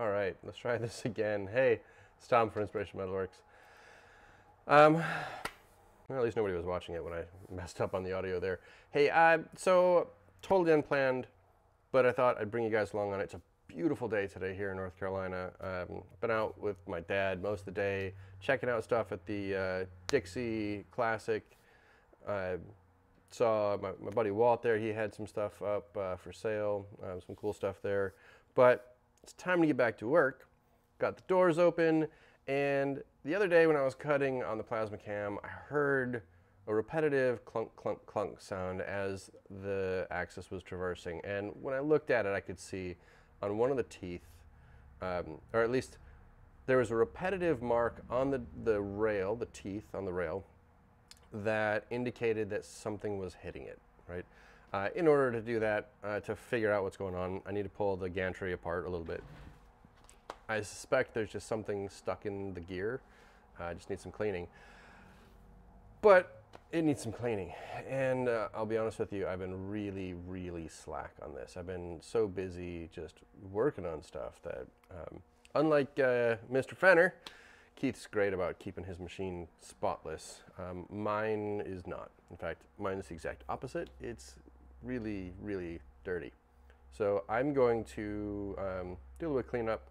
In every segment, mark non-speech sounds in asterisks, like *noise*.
All right, let's try this *laughs* again. Hey, it's Tom for Inspiration Metalworks. Um, well, at least nobody was watching it when I *laughs* messed up on the audio there. Hey, uh, so totally unplanned, but I thought I'd bring you guys along on it. It's a beautiful day today here in North Carolina. Um, been out with my dad most of the day, checking out stuff at the uh, Dixie Classic. Uh, saw my, my, buddy Walt there. He had some stuff up uh, for sale, uh, some cool stuff there. But it's time to get back to work. Got the doors open, and the other day when I was cutting on the PlasmaCam, I heard a repetitive clunk, clunk, clunk sound as the axis was traversing. And when I looked at it, I could see on one of the teeth, um, or at least there was a repetitive mark on the, the rail, the teeth on the rail, that indicated that something was hitting it, right? Uh, in order to do that, uh, to figure out what's going on, I need to pull the gantry apart a little bit. I suspect there's just something stuck in the gear. Uh, I just need some cleaning. But it needs some cleaning. And uh, I'll be honest with you, I've been really, really slack on this. I've been so busy just working on stuff that, um, unlike uh, Mr. Fenner, Keith's great about keeping his machine spotless. Um, mine is not. In fact, mine is the exact opposite. It's really, really dirty. So I'm going to um, do a little bit of cleanup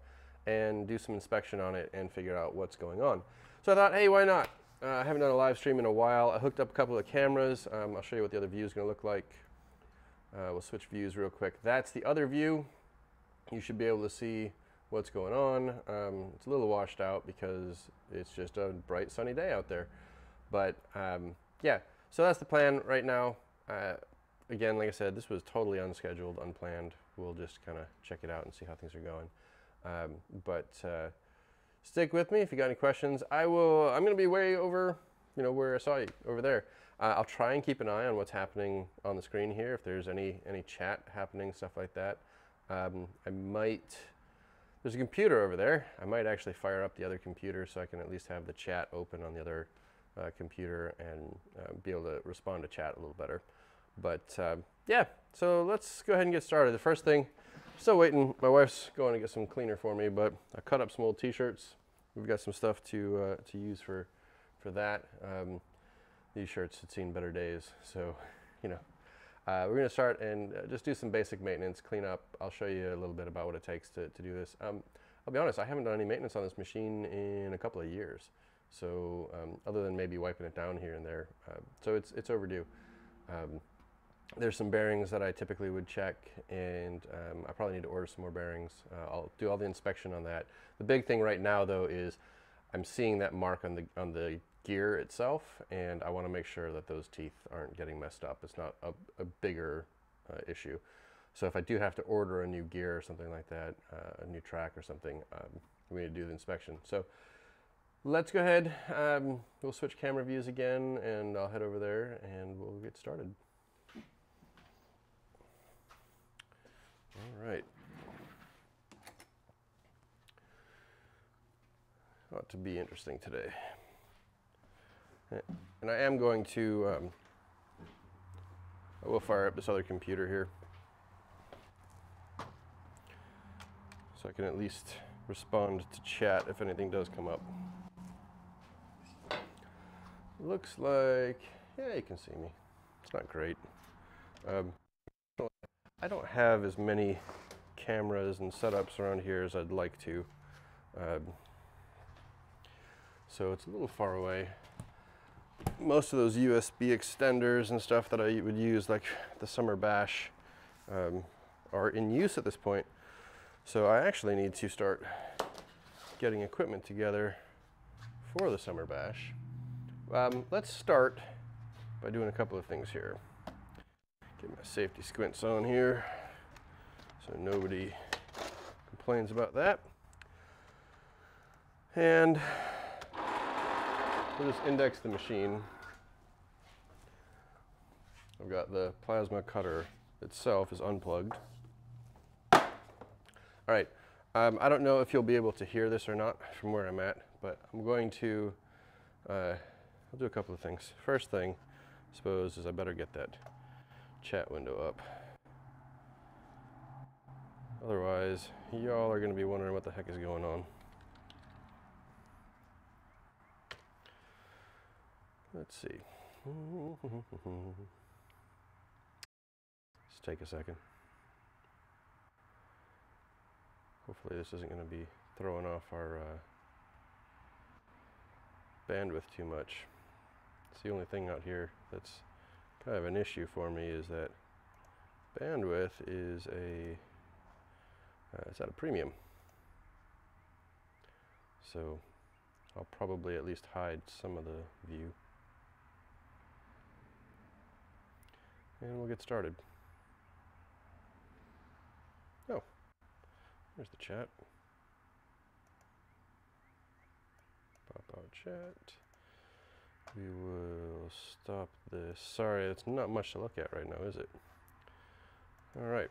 and do some inspection on it and figure out what's going on. So I thought, hey, why not? Uh, I haven't done a live stream in a while. I hooked up a couple of cameras. Um, I'll show you what the other view is going to look like. Uh, we'll switch views real quick. That's the other view. You should be able to see what's going on. Um, it's a little washed out because it's just a bright sunny day out there. But um, yeah, so that's the plan right now. Uh, again, like I said, this was totally unscheduled, unplanned. We'll just kind of check it out and see how things are going. Um, but uh, stick with me if you got any questions. I will, I'm going to be way over, you know, where I saw you over there. Uh, I'll try and keep an eye on what's happening on the screen here. If there's any, any chat happening, stuff like that. Um, I might, there's a computer over there. I might actually fire up the other computer so I can at least have the chat open on the other uh, computer and uh, be able to respond to chat a little better. But uh, yeah, so let's go ahead and get started. The first thing, Still waiting. My wife's going to get some cleaner for me, but I cut up some old T-shirts. We've got some stuff to uh, to use for for that. Um, these shirts had seen better days, so you know. Uh, we're going to start and uh, just do some basic maintenance, clean up. I'll show you a little bit about what it takes to, to do this. Um, I'll be honest, I haven't done any maintenance on this machine in a couple of years. So um, other than maybe wiping it down here and there. Uh, so it's, it's overdue. Um, there's some bearings that I typically would check and um, I probably need to order some more bearings. Uh, I'll do all the inspection on that. The big thing right now though is I'm seeing that mark on the, on the gear itself and I want to make sure that those teeth aren't getting messed up. It's not a, a bigger uh, issue. So if I do have to order a new gear or something like that, uh, a new track or something, um, we need to do the inspection. So let's go ahead. Um, we'll switch camera views again and I'll head over there and we'll get started. All right. Ought to be interesting today. And I am going to, um, I will fire up this other computer here. So I can at least respond to chat if anything does come up. Looks like, yeah, you can see me. It's not great. Um, I don't have as many cameras and setups around here as I'd like to. Um, so it's a little far away. Most of those USB extenders and stuff that I would use, like the Summer Bash, um, are in use at this point. So I actually need to start getting equipment together for the Summer Bash. Um, let's start by doing a couple of things here. Get my safety squints on here so nobody complains about that. And we'll just index the machine. I've got the plasma cutter itself is unplugged. All right, um, I don't know if you'll be able to hear this or not from where I'm at, but I'm going to, uh, I'll do a couple of things. First thing, I suppose, is I better get that chat window up. Otherwise, y'all are going to be wondering what the heck is going on. Let's see. *laughs* Let's take a second. Hopefully this isn't going to be throwing off our uh, bandwidth too much. It's the only thing out here that's kind of an issue for me is that bandwidth is a uh, it's at a premium. So I'll probably at least hide some of the view. And we'll get started. Oh, there's the chat. Pop out chat. We will stop this. Sorry, it's not much to look at right now, is it? All right.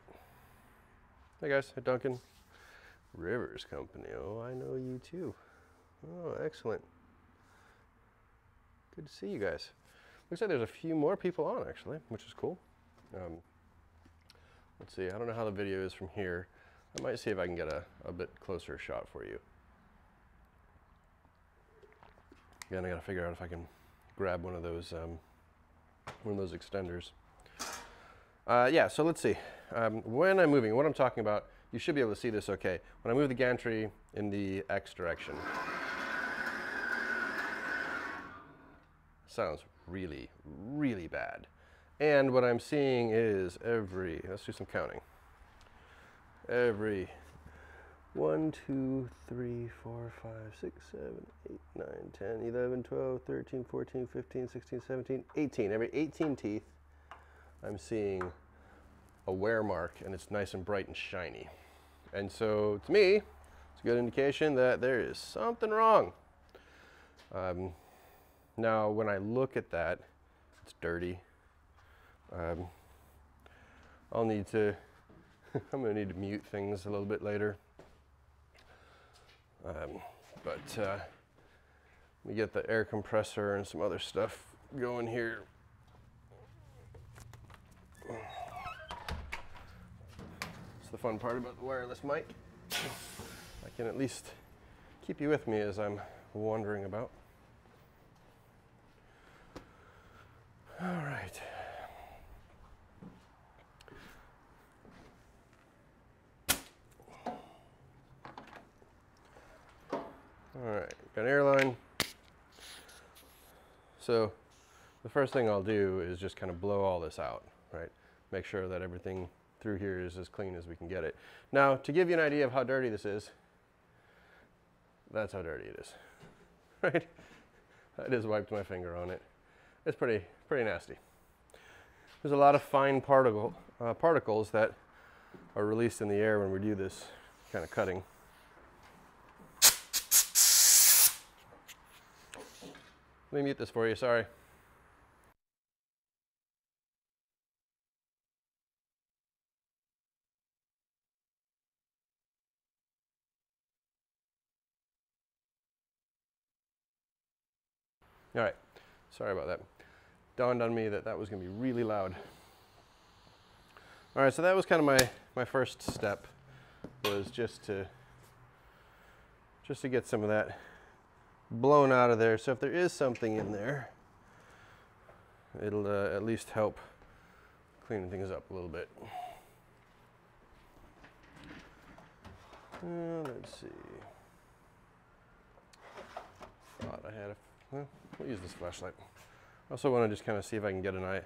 Hey guys, hey Duncan. Rivers Company. Oh, I know you too. Oh, excellent. Good to see you guys. Looks like there's a few more people on actually, which is cool. Um, let's see, I don't know how the video is from here. I might see if I can get a, a bit closer shot for you. Again, I gotta figure out if I can grab one of those, um, one of those extenders. Uh, yeah, so let's see. Um, when I'm moving, what I'm talking about, you should be able to see this okay. When I move the gantry in the X direction, sounds really, really bad. And what I'm seeing is every, let's do some counting. Every one, two, three, four, five, six, seven, eight, nine, 10, 11, 12, 13, 14, 15, 16, 17, 18. Every 18 teeth, I'm seeing a wear mark and it's nice and bright and shiny. And so to me, it's a good indication that there is something wrong. Um, now, when I look at that, it's dirty. Um, I'll need to, *laughs* I'm gonna need to mute things a little bit later. Um, but uh, we get the air compressor and some other stuff going here. It's the fun part about the wireless mic. I can at least keep you with me as I'm wandering about. All right. All right, got an airline. So the first thing I'll do is just kind of blow all this out, right? Make sure that everything through here is as clean as we can get it. Now, to give you an idea of how dirty this is, that's how dirty it is, *laughs* right? I just wiped my finger on it. It's pretty, pretty nasty. There's a lot of fine particle, uh, particles that are released in the air when we do this kind of cutting. Let me mute this for you, sorry. All right, sorry about that. Dawned on me that that was gonna be really loud. All right, so that was kind of my, my first step was just to, just to get some of that blown out of there. So if there is something in there, it'll uh, at least help cleaning things up a little bit. Uh, let's see. Thought I had a, well, we'll use this flashlight. I also want to just kind of see if I can get an, eye,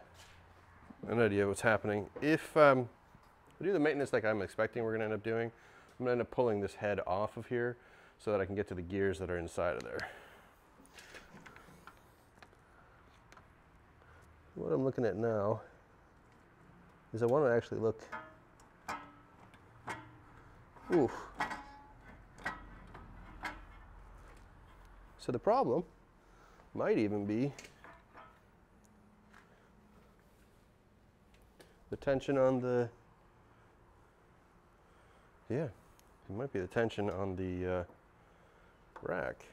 an idea of what's happening. If um, we do the maintenance like I'm expecting we're going to end up doing, I'm going to end up pulling this head off of here so that I can get to the gears that are inside of there. What I'm looking at now is I want to actually look. Oof. So the problem might even be the tension on the, yeah, it might be the tension on the uh, rack.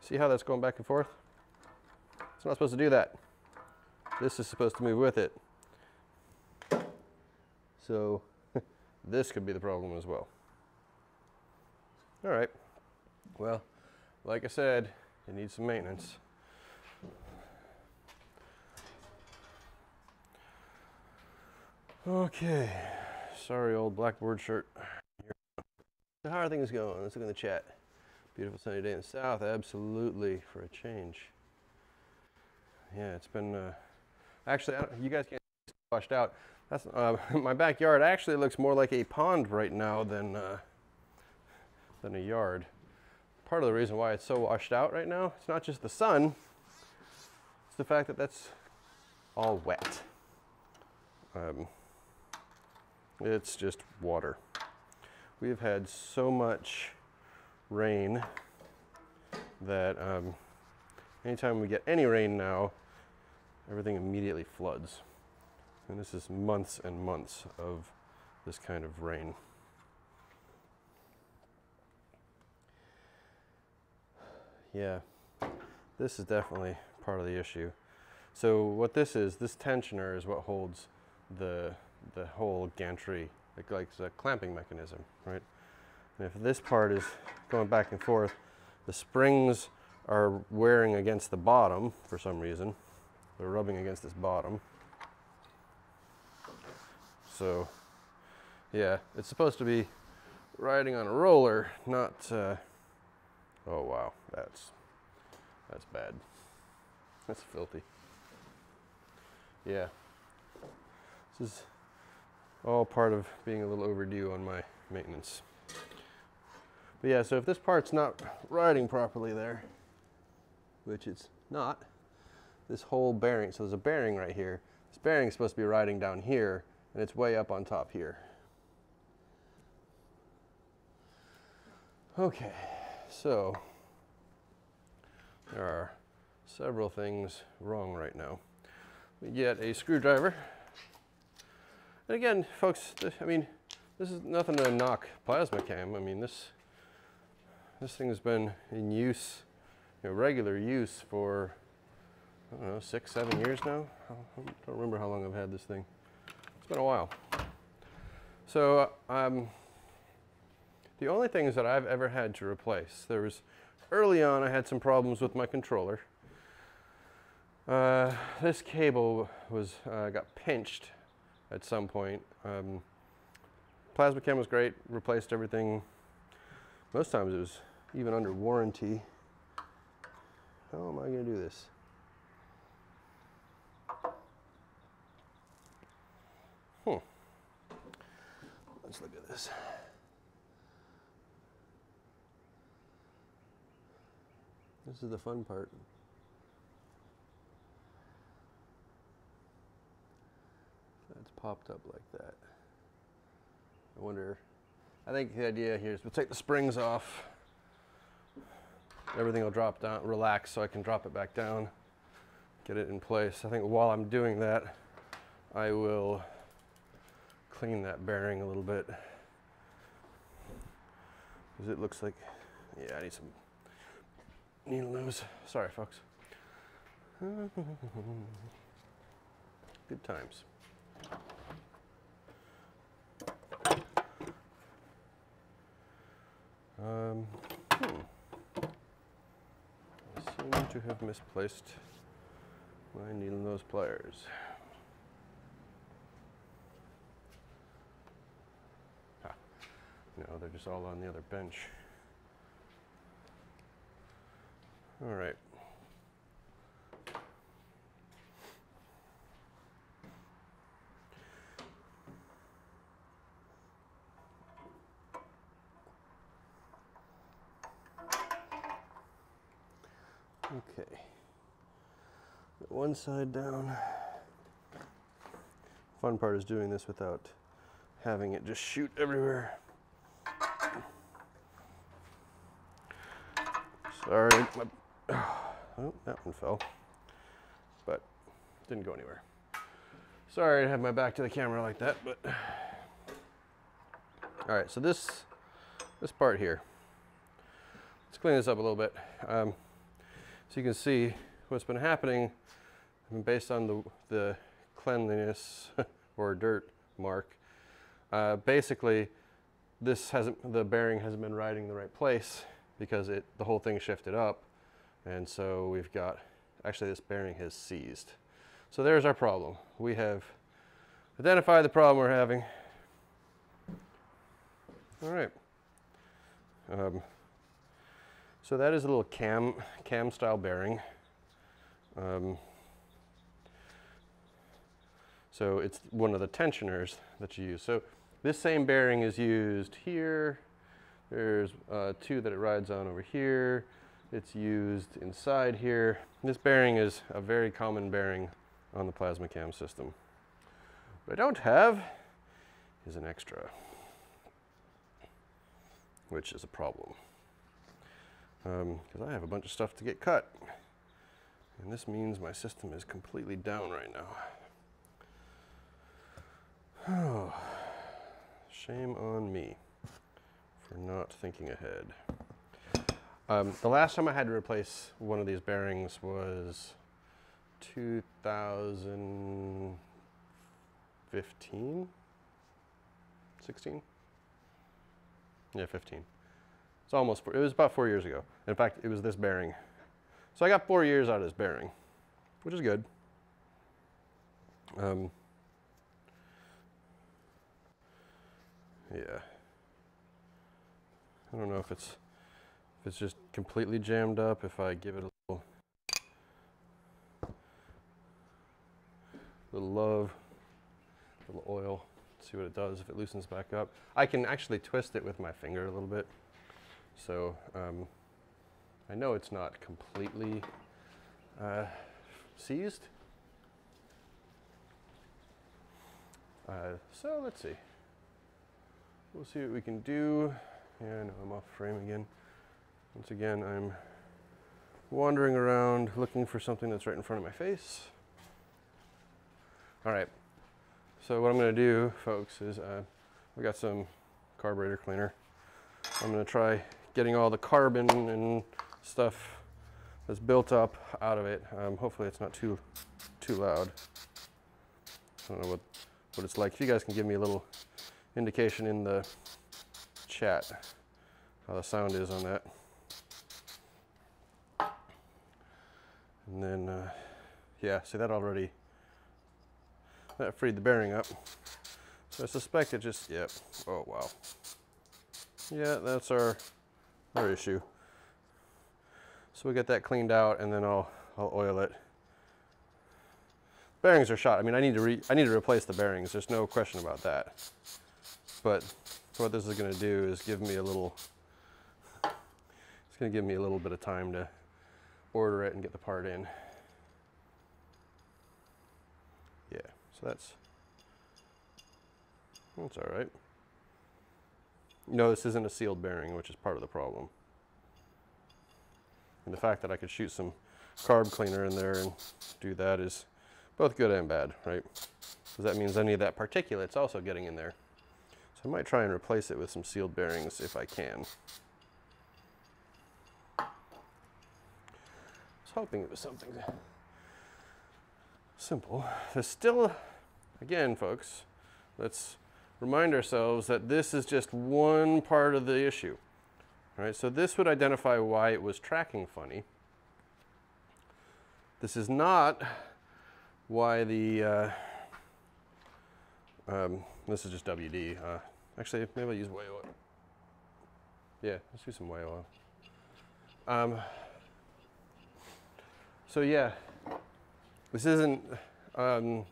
See how that's going back and forth? It's not supposed to do that. This is supposed to move with it. So *laughs* this could be the problem as well. All right. Well, like I said, it needs some maintenance. Okay. Sorry, old blackboard shirt. So how are things going? Let's look in the chat. Beautiful sunny day in the south. Absolutely, for a change. Yeah, it's been. Uh, actually, you guys can't washed out. That's uh, *laughs* my backyard. Actually, looks more like a pond right now than uh, than a yard. Part of the reason why it's so washed out right now, it's not just the sun. It's the fact that that's all wet. Um, it's just water. We've had so much rain that um, anytime we get any rain now, everything immediately floods. And this is months and months of this kind of rain. Yeah, this is definitely part of the issue. So what this is, this tensioner is what holds the, the whole gantry, like, like a clamping mechanism, right? And if this part is going back and forth, the springs are wearing against the bottom for some reason. They're rubbing against this bottom. So, yeah, it's supposed to be riding on a roller, not, uh, oh wow, that's, that's bad. That's filthy. Yeah. This is all part of being a little overdue on my maintenance. But yeah, so if this part's not riding properly there, which it's not, this whole bearing, so there's a bearing right here. This bearing is supposed to be riding down here, and it's way up on top here. Okay, so there are several things wrong right now. We get a screwdriver. And again, folks, I mean, this is nothing to knock PlasmaCam. I mean, this this thing's been in use, you know, regular use for I don't know, six, seven years now. I don't remember how long I've had this thing. It's been a while. So um, the only things that I've ever had to replace, there was early on I had some problems with my controller. Uh, this cable was uh, got pinched at some point. Um, PlasmaCam was great, replaced everything. Most times it was even under warranty. How am I going to do this? Hmm. Let's look at this. This is the fun part. That's popped up like that. I wonder, I think the idea here is we'll take the springs off. Everything will drop down, relax so I can drop it back down, get it in place. I think while I'm doing that, I will clean that bearing a little bit. Because it looks like, yeah, I need some needle nose. Sorry, folks. *laughs* Good times. Um, hmm. I seem to have misplaced my needle nose pliers. Ah, no, they're just all on the other bench. All right. Okay. one side down. Fun part is doing this without having it just shoot everywhere. Sorry, my, oh, that one fell, but didn't go anywhere. Sorry to have my back to the camera like that, but all right. So this this part here. Let's clean this up a little bit. Um, so you can see what's been happening based on the, the cleanliness *laughs* or dirt mark. uh, basically, this hasn't, the bearing hasn't been riding the right place because it, the whole thing shifted up. And so we've got, actually this bearing has seized. So there's our problem. We have identified the problem we're having. All right. Um, so that is a little cam, cam style bearing. Um, so it's one of the tensioners that you use. So this same bearing is used here. There's uh, two that it rides on over here. It's used inside here. This bearing is a very common bearing on the PlasmaCam system. What I don't have is an extra, which is a problem. Because um, I have a bunch of stuff to get cut. And this means my system is completely down right now. Oh, *sighs* shame on me for not thinking ahead. Um, the last time I had to replace one of these bearings was 2015, 16? Yeah, 15. It's almost, it was about four years ago. In fact, it was this bearing. So I got four years out of this bearing, which is good. Um, yeah. I don't know if it's if it's just completely jammed up, if I give it a little little love, a little oil, see what it does if it loosens back up. I can actually twist it with my finger a little bit. So um, I know it's not completely uh, seized. Uh, so let's see. We'll see what we can do. Yeah, I'm off frame again. Once again, I'm wandering around looking for something that's right in front of my face. All right, so what I'm gonna do, folks, is uh, we got some carburetor cleaner. I'm gonna try getting all the carbon and stuff that's built up out of it. Um, hopefully it's not too, too loud. I don't know what, what it's like. If you guys can give me a little indication in the chat how the sound is on that. And then, uh, yeah, see that already, that freed the bearing up. So I suspect it just, yep, oh wow. Yeah, that's our, our issue. So we get that cleaned out and then I'll, I'll oil it. Bearings are shot. I mean, I need to re I need to replace the bearings. There's no question about that. But what this is going to do is give me a little, it's going to give me a little bit of time to order it and get the part in. Yeah, so that's, that's all right. No, this isn't a sealed bearing, which is part of the problem. And the fact that I could shoot some carb cleaner in there and do that is both good and bad, right? Because that means any of that particulate's also getting in there. So I might try and replace it with some sealed bearings if I can. Was hoping it was something simple. There's still, again, folks, let's remind ourselves that this is just one part of the issue. All right, so this would identify why it was tracking funny. This is not why the, uh, um, this is just WD. Uh, Actually, maybe I'll use way oil. Yeah, let's do some way oil. Um, so yeah, this isn't um,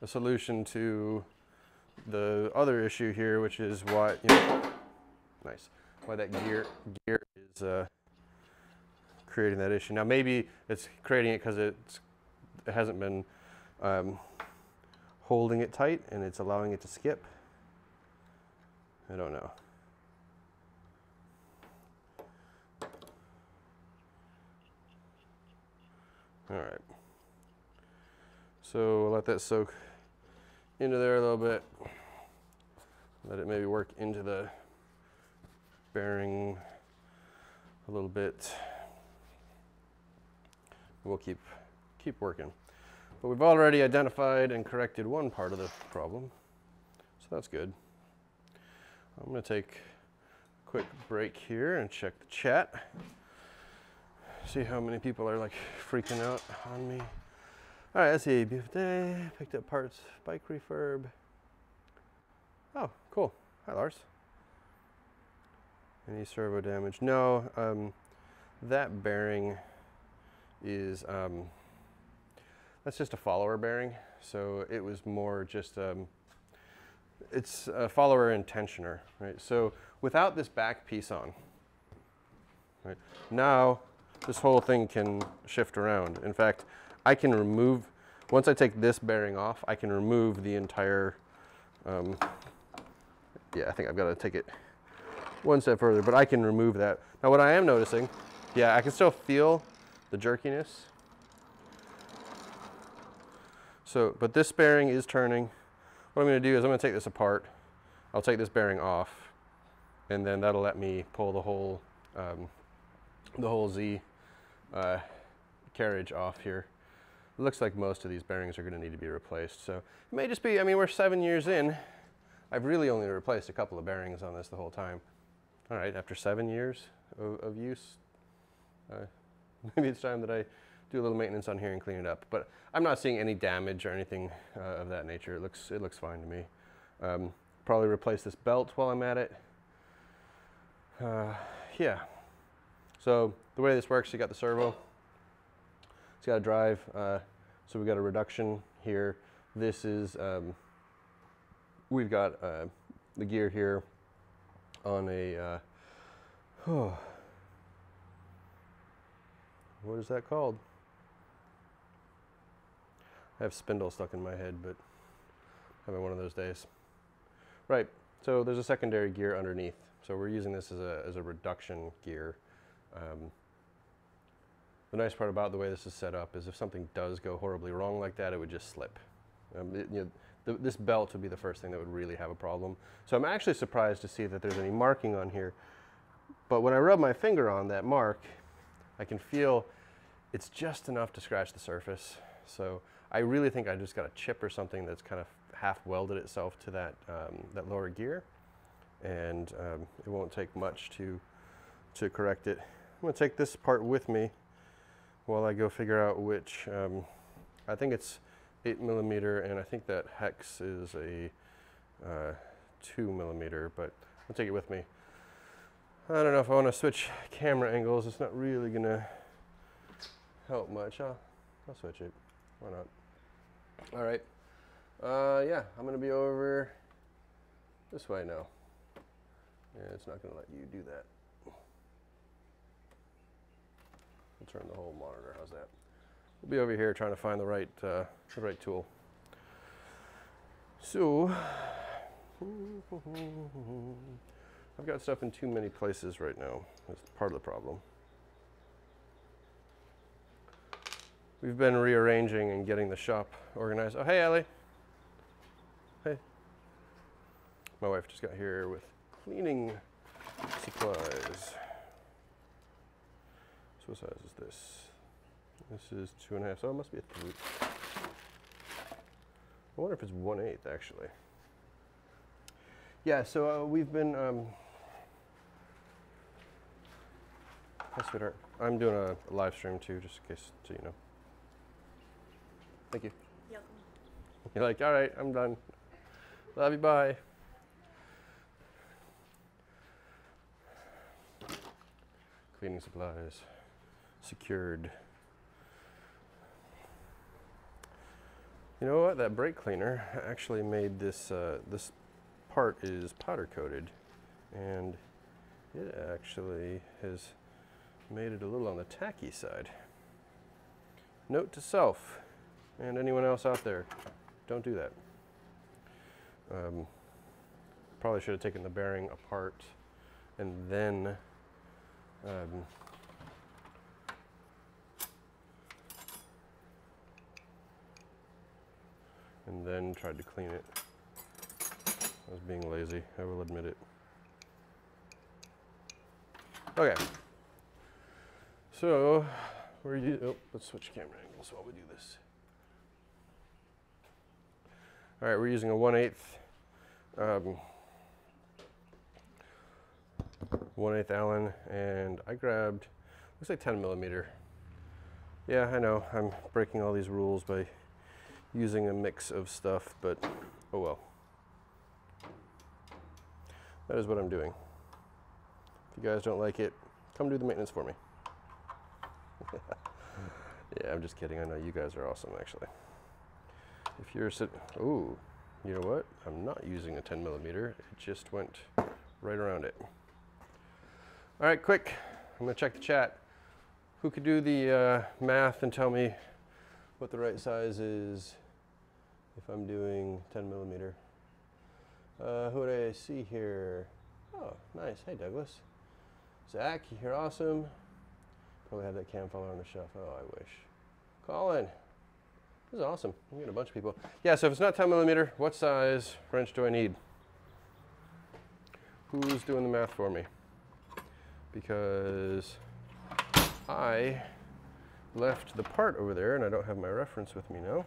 a solution to the other issue here, which is why, you know, nice, why that gear, gear is uh, creating that issue. Now maybe it's creating it because it hasn't been um, holding it tight and it's allowing it to skip. I don't know. All right. So let that soak into there a little bit. Let it maybe work into the bearing a little bit. We'll keep keep working. But we've already identified and corrected one part of the problem. So that's good. I'm to take a quick break here and check the chat. See how many people are like freaking out on me. All right, let's see. Beautiful day. Picked up parts. Bike refurb. Oh, cool. Hi, Lars. Any servo damage? No. Um, that bearing is um, that's just a follower bearing. So it was more just um, it's a follower and tensioner, right? So without this back piece on, right? Now this whole thing can shift around. In fact, I can remove once I take this bearing off, I can remove the entire. Um, yeah, I think I've got to take it one step further, but I can remove that. Now what I am noticing, yeah, I can still feel the jerkiness. So, but this bearing is turning. What I'm going to do is I'm going to take this apart. I'll take this bearing off, and then that'll let me pull the whole um, the whole Z uh, carriage off here. It looks like most of these bearings are going to need to be replaced. So it may just be, I mean, we're seven years in. I've really only replaced a couple of bearings on this the whole time. All right, after seven years of, of use, uh, *laughs* maybe it's time that I do a little maintenance on here and clean it up. But I'm not seeing any damage or anything uh, of that nature. It looks, it looks fine to me. Um, probably replace this belt while I'm at it. Uh, yeah. So the way this works, you got the servo. It's got a drive. Uh, so we got a reduction here. This is, um, we've got uh, the gear here on a, uh, oh, *sighs* what is that called? I have spindle stuck in my head, but having one of those days. Right, so there's a secondary gear underneath. So we're using this as a, as a reduction gear. Um, the nice part about the way this is set up is if something does go horribly wrong like that, it would just slip. Um, it, you know, this belt would be the first thing that would really have a problem. So I'm actually surprised to see that there's any marking on here. But when I rub my finger on that mark, I can feel it's just enough to scratch the surface. So I really think I just got a chip or something that's kind of half welded itself to that, um, that lower gear. And um, it won't take much to, to correct it. I'm gonna take this part with me while I go figure out which, um, I think it's eight millimeter and I think that hex is a uh, two millimeter, but I'll take it with me. I don't know if I want to switch camera angles. It's not really gonna help much. I'll, I'll switch it. Why not? All right. Uh, yeah, I'm going to be over this way now. Yeah, it's not going to let you do that. I'll turn the whole monitor. How's that? We'll be over here trying to find the right, uh, the right tool. So, *sighs* I've got stuff in too many places right now. That's part of the problem. We've been rearranging and getting the shop organized. Oh, hey, Ellie. Hey. My wife just got here with cleaning supplies. So what size is this? This is two and a half, so it must be a three. I wonder if it's one eighth actually. Yeah, so uh, we've been. Um, hi, sweetheart. I'm doing a, a live stream too, just in case, so you know. Thank you. Yep. You're like, all right, I'm done. Love you, bye. Cleaning supplies secured. You know what? That brake cleaner actually made this. Uh, this part is powder coated, and it actually has made it a little on the tacky side. Note to self: and anyone else out there, don't do that. Um, probably should have taken the bearing apart and then um, and then tried to clean it. I was being lazy, I will admit it. Okay. So, we're, oh, let's switch camera angles while we do this. All right, we're using a 1 8 um, 1 8 Allen, and I grabbed, looks like 10 millimeter. Yeah, I know, I'm breaking all these rules by using a mix of stuff, but oh well. That is what I'm doing. If you guys don't like it, come do the maintenance for me. *laughs* yeah, I'm just kidding. I know you guys are awesome, actually. If you're sitting, ooh, you know what? I'm not using a 10 millimeter. It just went right around it. All right, quick. I'm gonna check the chat. Who could do the uh, math and tell me what the right size is if I'm doing 10 millimeter? Uh, who do I see here? Oh, nice. Hey, Douglas. Zach, you're awesome. Probably have that cam follower on the shelf. Oh, I wish. Colin. This is awesome. I'm getting a bunch of people. Yeah, so if it's not 10 millimeter, what size wrench do I need? Who's doing the math for me? Because I left the part over there and I don't have my reference with me now.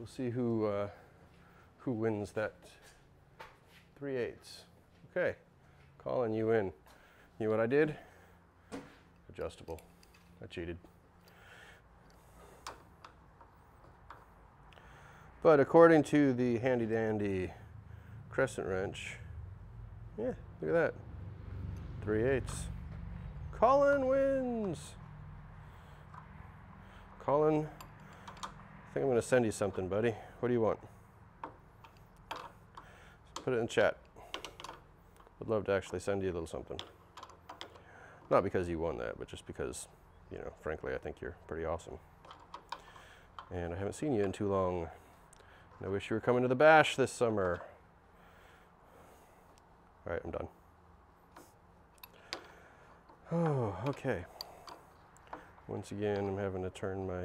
We'll see who uh, who wins that three eighths. Okay, calling you in. You know what I did? Adjustable. I cheated. But according to the handy dandy crescent wrench, yeah, look at that. Three eighths. Colin wins. Colin, I think I'm going to send you something, buddy. What do you want? Put it in chat. Would love to actually send you a little something. Not because you won that, but just because, you know, frankly, I think you're pretty awesome. And I haven't seen you in too long. And I wish you were coming to the bash this summer. All right, I'm done. *sighs* Oh, okay. Once again, I'm having to turn my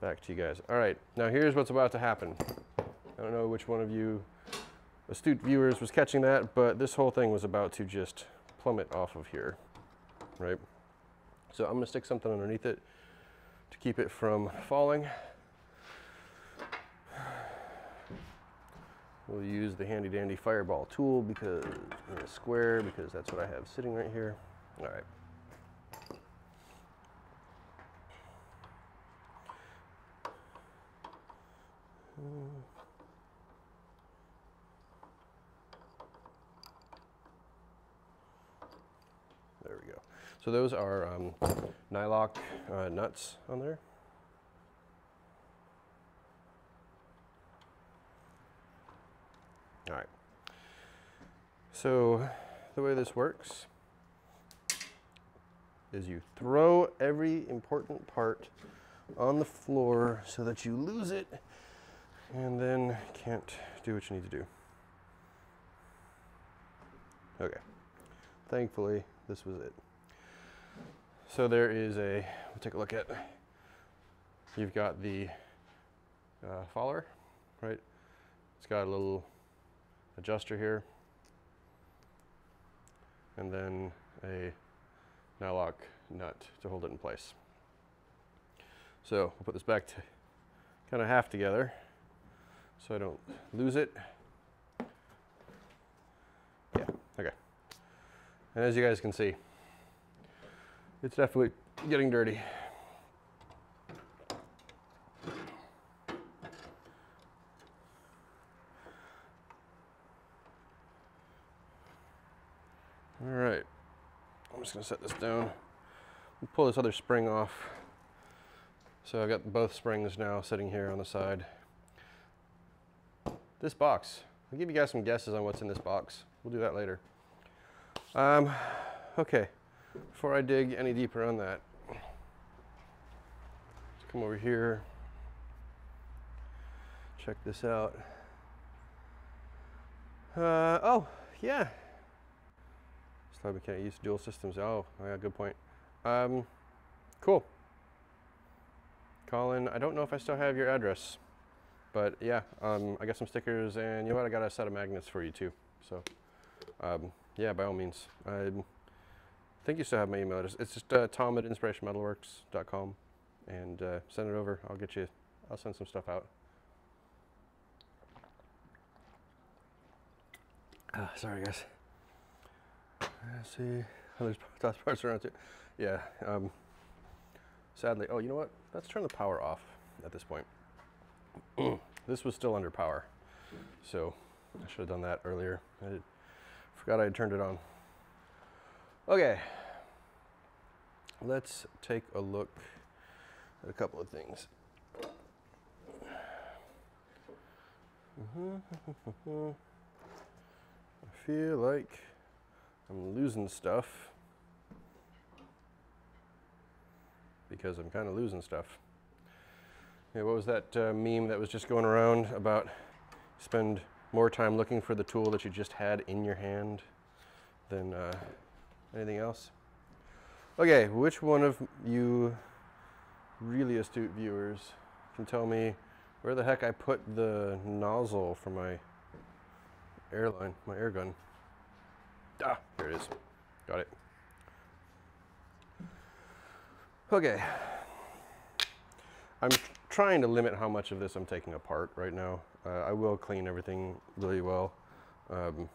back to you guys. All right, now here's what's about to happen. I don't know which one of you astute viewers was catching that, but this whole thing was about to just plummet off of here, right? So I'm gonna stick something underneath it to keep it from falling. We'll use the handy dandy fireball tool because in a square because that's what I have sitting right here. All right. There we go. So those are um, nylock uh, nuts on there. All right. So the way this works is you throw every important part on the floor so that you lose it and then can't do what you need to do. Okay. Thankfully, this was it. So there is a, we'll take a look at, you've got the uh, follower, right? It's got a little adjuster here, and then a nylock nut to hold it in place. So we'll put this back to kind of half together so I don't lose it. Yeah, okay. And as you guys can see, it's definitely getting dirty. All right, I'm just gonna set this down pull this other spring off. So I've got both springs now sitting here on the side. This box, I'll give you guys some guesses on what's in this box. We'll do that later. Um, okay, before I dig any deeper on that, let's come over here, check this out. Uh, oh, yeah, Thought we can't use dual systems. Oh, yeah, good point. Um, cool. Colin, I don't know if I still have your address, but yeah, um, I got some stickers and you know what? I got a set of magnets for you too. So, um, yeah, by all means. I think you still have my email address. It's just uh, tom at inspirationmetalworks.com and uh, send it over. I'll get you, I'll send some stuff out. Ah, sorry, guys. Let's see. There's *laughs* toss parts around too. Yeah. Um, sadly, oh, you know what? Let's turn the power off at this point. This was still under power, so I should have done that earlier. I forgot I had turned it on. Okay. Let's take a look at a couple of things. *laughs* I feel like I'm losing stuff because I'm kind of losing stuff. Yeah, what was that uh, meme that was just going around about spend more time looking for the tool that you just had in your hand than uh, anything else? Okay, which one of you really astute viewers can tell me where the heck I put the nozzle for my airline, my air gun? Ah, here it is. Got it. Okay. I'm trying to limit how much of this I'm taking apart right now. Uh, I will clean everything really well. Um,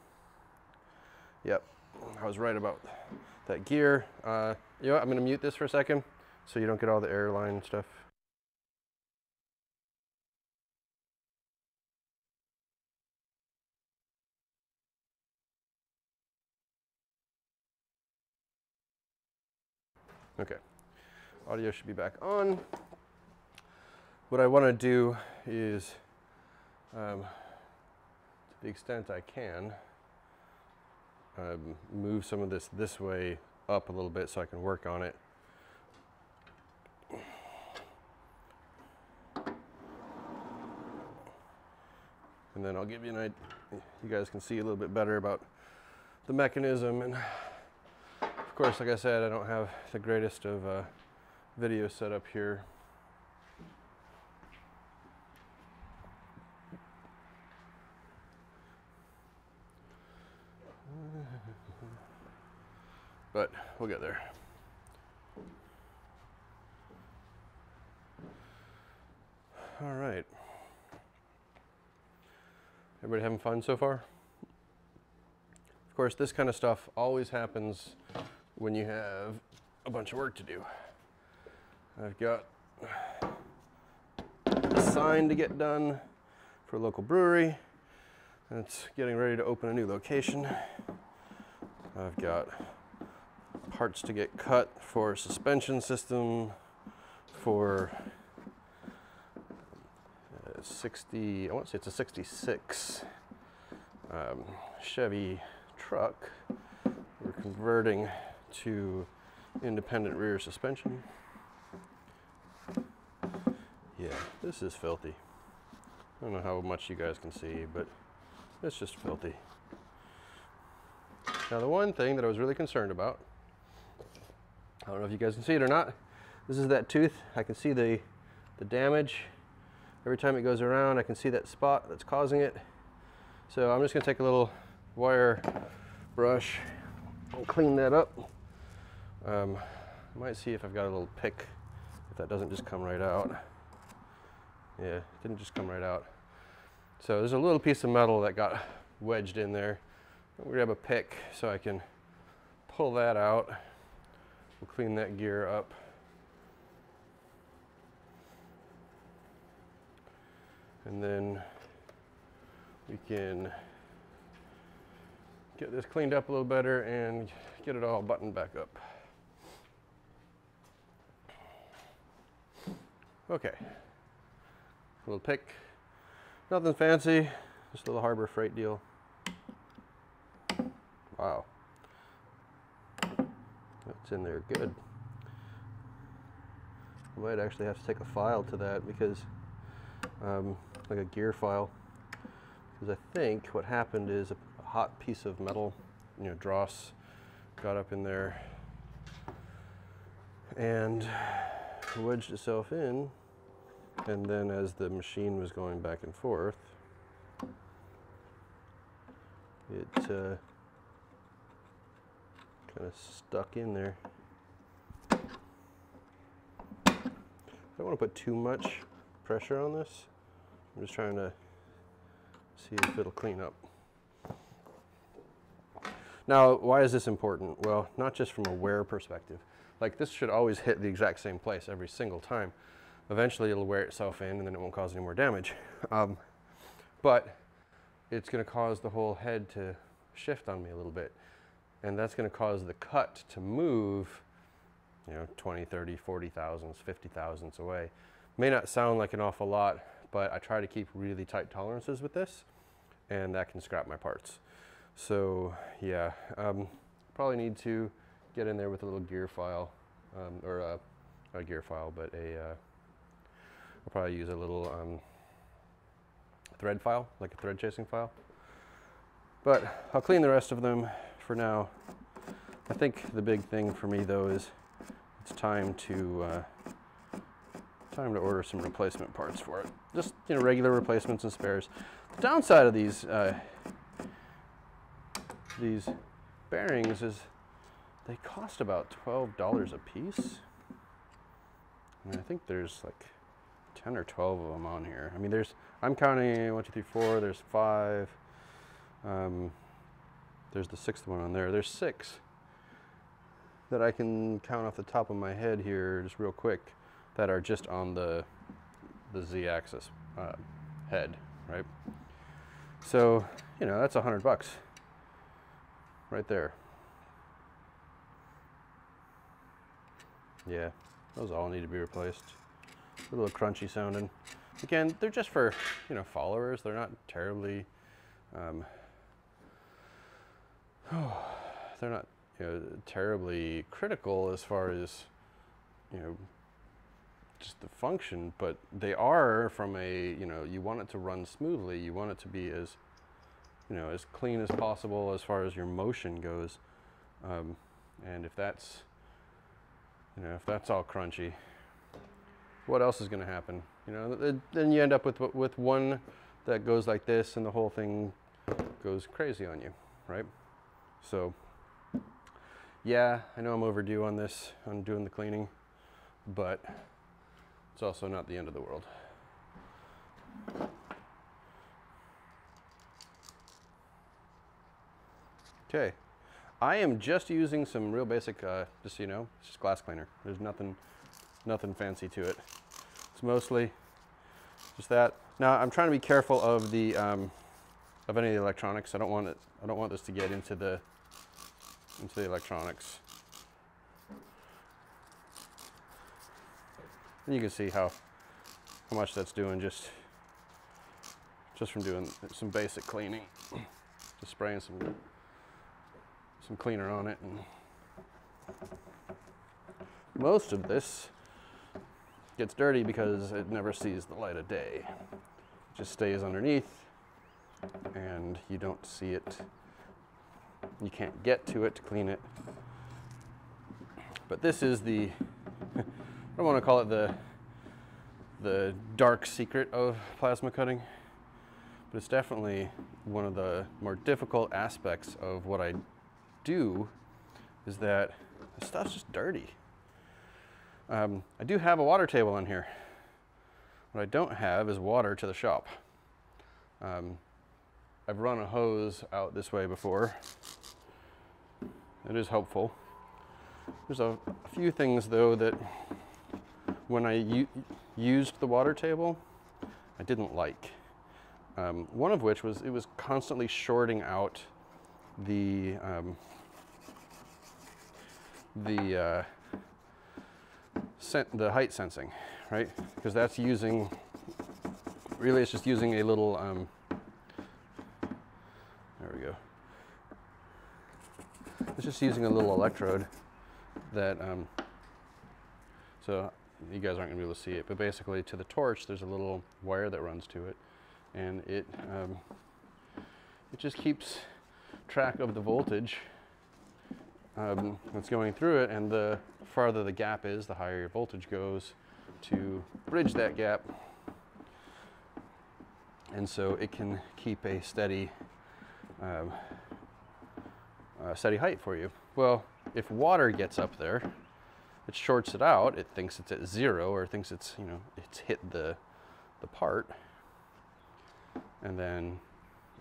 yep, I was right about that gear. Uh, you know what, I'm gonna mute this for a second so you don't get all the airline stuff. Okay, audio should be back on. What I want to do is, um, to the extent I can, um, move some of this this way up a little bit so I can work on it. And then I'll give you an idea, you guys can see a little bit better about the mechanism. And of course, like I said, I don't have the greatest of uh, video set up here. But we'll get there. All right. Everybody having fun so far? Of course, this kind of stuff always happens when you have a bunch of work to do. I've got a sign to get done for a local brewery. It's getting ready to open a new location. I've got parts to get cut for suspension system for 60, I want to say it's a 66 um, Chevy truck. We're converting to independent rear suspension. Yeah, this is filthy. I don't know how much you guys can see, but it's just filthy. Now the one thing that I was really concerned about, I don't know if you guys can see it or not, this is that tooth. I can see the, the damage. Every time it goes around, I can see that spot that's causing it. So I'm just gonna take a little wire brush and clean that up. Um, I might see if I've got a little pick, if that doesn't just come right out. Yeah, it didn't just come right out. So there's a little piece of metal that got wedged in there. I'm gonna grab a pick so I can pull that out. We'll clean that gear up. And then we can get this cleaned up a little better and get it all buttoned back up. Okay, little pick, nothing fancy, just a little Harbor Freight deal. Wow, that's in there good. I might actually have to take a file to that because, um, like a gear file, because I think what happened is a, a hot piece of metal, you know, dross got up in there. And wedged itself in. And then as the machine was going back and forth it uh, kind of stuck in there. I don't want to put too much pressure on this. I'm just trying to see if it'll clean up. Now, why is this important? Well, not just from a wear perspective. Like this should always hit the exact same place every single time. Eventually it'll wear itself in and then it won't cause any more damage. *laughs* Um, but it's gonna cause the whole head to shift on me a little bit. And that's gonna cause the cut to move, you know, 20, 30, 40 thousandths, 50 thousandths away. May not sound like an awful lot, but I try to keep really tight tolerances with this and that can scrap my parts. So yeah, um, probably need to get in there with a little gear file, um, or a, a gear file, but a, uh, I'll probably use a little um, thread file, like a thread chasing file. But I'll clean the rest of them for now. I think the big thing for me though is it's time to uh, time to order some replacement parts for it. Just you know regular replacements and spares. The downside of these uh, these bearings is they cost about $12 a piece. And I think there's like 10 or 12 of them on here. I mean, there's, I'm counting one, two, three, four, there's five. Um, there's the sixth one on there. There's six that I can count off the top of my head here just real quick that are just on the, the Z-axis uh, head, right? So, you know, that's a hundred bucks right there. Yeah, those all need to be replaced. A little crunchy sounding. Again, they're just for, you know, followers. They're not terribly, um, *sighs* they're not, you know, terribly critical as far as, you know, just the function, but they are from a, you know, you want it to run smoothly. You want it to be as, you know, as clean as possible as far as your motion goes. Um, and if that's, you know, if that's all crunchy, what else is going to happen? You know, then you end up with with one that goes like this, and the whole thing goes crazy on you, right? So, yeah, I know I'm overdue on this, on doing the cleaning, but it's also not the end of the world. Okay. I am just using some real basic, uh, just so you know, it's just glass cleaner. There's nothing, nothing fancy to it. It's mostly just that. Now I'm trying to be careful of the, um, of any of the electronics. I don't want it, I don't want this to get into the, into the electronics. And you can see how, how much that's doing just, just from doing some basic cleaning. *clears throat* Just spraying some some cleaner on it. And most of this gets dirty because it never sees the light of day. It just stays underneath and you don't see it. You can't get to it to clean it. But this is the, *laughs* I don't want to call it the, the dark secret of plasma cutting, but it's definitely one of the more difficult aspects of what I do is that the stuff's just dirty. Um, I do have a water table in here. What I don't have is water to the shop. Um, I've run a hose out this way before. It is helpful. There's a, few things though that when I used the water table, I didn't like. Um, one of which was it was constantly shorting out the um, the uh, the height sensing, right? Because that's using really it's just using a little um, there we go. It's just using a little electrode that um, so you guys aren't gonna be able to see it, but basically to the torch there's a little wire that runs to it, and it um, it just keeps track of the voltage um, that's going through it and the farther the gap is, the higher your voltage goes to bridge that gap. And so it can keep a steady, um, uh, steady height for you. Well, if water gets up there, it shorts it out. It thinks it's at zero or thinks it's, you know, it's hit the, the part and then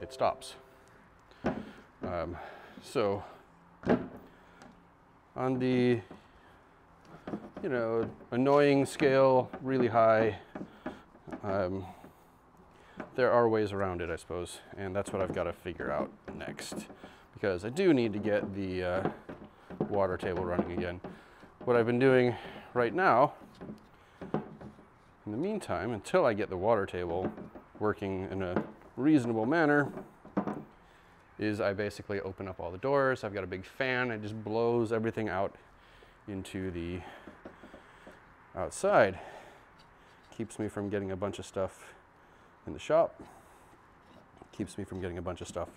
it stops. Um, so on the, you know, annoying scale, really high. Um, there are ways around it, I suppose, and that's what I've got to figure out next because I do need to get the uh, water table running again. What I've been doing right now, in the meantime, until I get the water table working in a reasonable manner, is I basically open up all the doors. I've got a big fan. It just blows everything out into the outside. Keeps me from getting a bunch of stuff in the shop. Keeps me from getting a bunch of stuff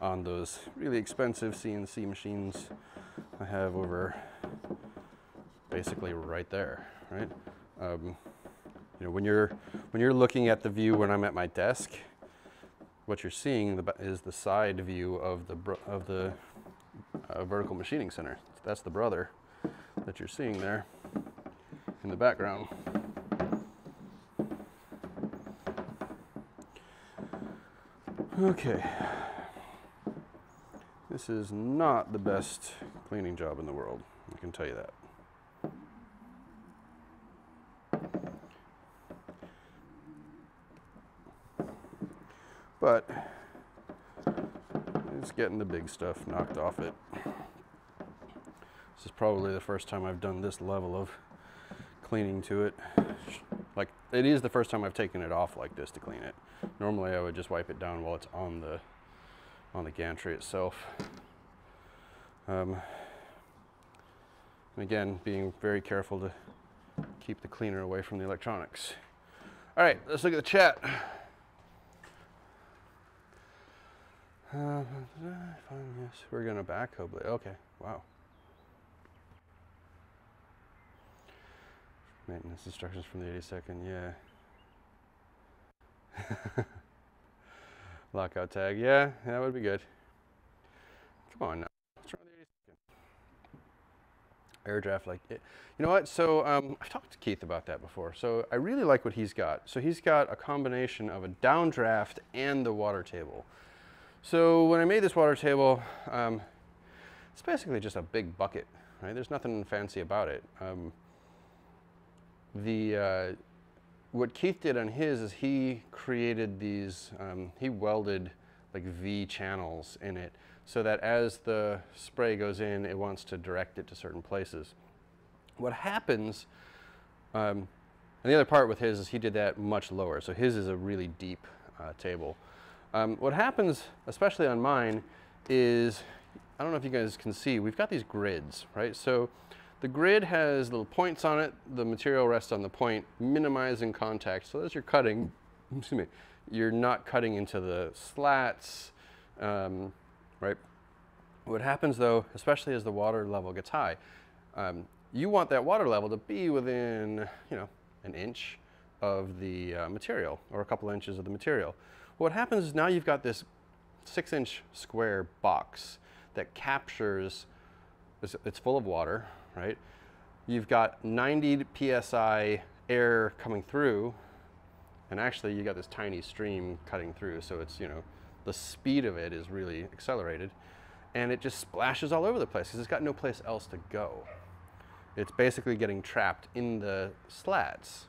on those really expensive CNC machines I have over basically right there, right? Um, you know, when you're when you're looking at the view when I'm at my desk, what you're seeing is the side view of the of the uh, vertical machining center. That's the brother that you're seeing there in the background. Okay. This is not the best cleaning job in the world, I can tell you that. But it's getting the big stuff knocked off it. This is probably the first time I've done this level of cleaning to it. Like, it is the first time I've taken it off like this to clean it. Normally I would just wipe it down while it's on the on the gantry itself. Um, and again, being very careful to keep the cleaner away from the electronics. All right, let's look at the chat. Uh, yes, we're gonna backhoe blade. Okay, wow. Maintenance instructions from the 82nd, yeah. *laughs* Lockout tag, yeah, that would be good. Come on now, the 82nd? Air draft like it. You know what, so um, I've talked to Keith about that before. So I really like what he's got. So he's got a combination of a downdraft and the water table. So when I made this water table, um, it's basically just a big bucket, right? There's nothing fancy about it. Um, the uh, what Keith did on his is he created these, um, he welded like V channels in it so that as the spray goes in, it wants to direct it to certain places. What happens, um, and the other part with his is he did that much lower. So his is a really deep uh, table. Um, what happens, especially on mine, is, I don't know if you guys can see, we've got these grids, right? So the grid has little points on it. The material rests on the point, minimizing contact. So as you're cutting, *laughs* excuse me, you're not cutting into the slats, um, right? What happens though, especially as the water level gets high, um, you want that water level to be within, you know, an inch of the uh, material or a couple inches of the material. What happens is now you've got this six inch square box that captures, it's, it's full of water, right? You've got 90 PSI air coming through, and actually you got this tiny stream cutting through, so it's, you know, the speed of it is really accelerated, and it just splashes all over the place because it's got no place else to go. It's basically getting trapped in the slats.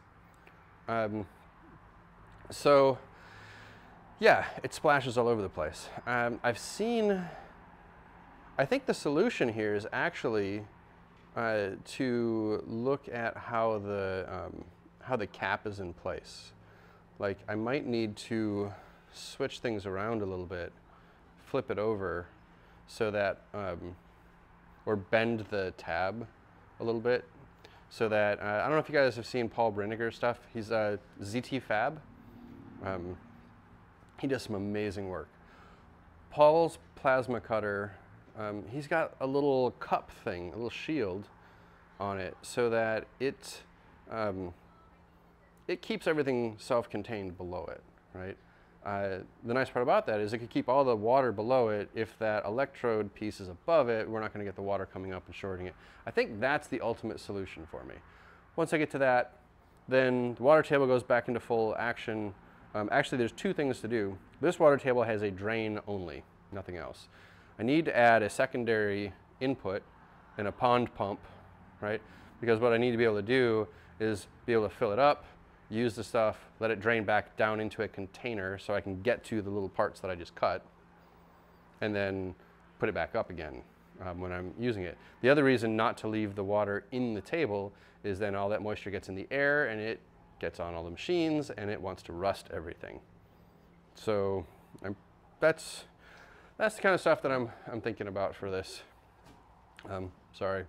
Um, so yeah, it splashes all over the place. Um, I've seen, I think the solution here is actually uh, to look at how the, um, how the cap is in place. Like I might need to switch things around a little bit, flip it over so that, um, or bend the tab a little bit so that, uh, I don't know if you guys have seen Paul Brinegar stuff. He's a ZT Fab. Um, he does some amazing work. Paul's plasma cutter, um, he's got a little cup thing, a little shield on it so that it, um, it keeps everything self-contained below it, right? Uh, the nice part about that is it could keep all the water below it. If that electrode piece is above it, we're not going to get the water coming up and shorting it. I think that's the ultimate solution for me. Once I get to that, then the water table goes back into full action. Um, actually, there's two things to do. This water table has a drain only, nothing else. I need to add a secondary input, and a pond pump, right? Because what I need to be able to do is be able to fill it up, use the stuff, let it drain back down into a container so I can get to the little parts that I just cut, and then put it back up again um, when I'm using it. The other reason not to leave the water in the table is then all that moisture gets in the air and it gets on all the machines and it wants to rust everything. So I'm, that's, that's the kind of stuff that I'm, I'm thinking about for this. Um, sorry,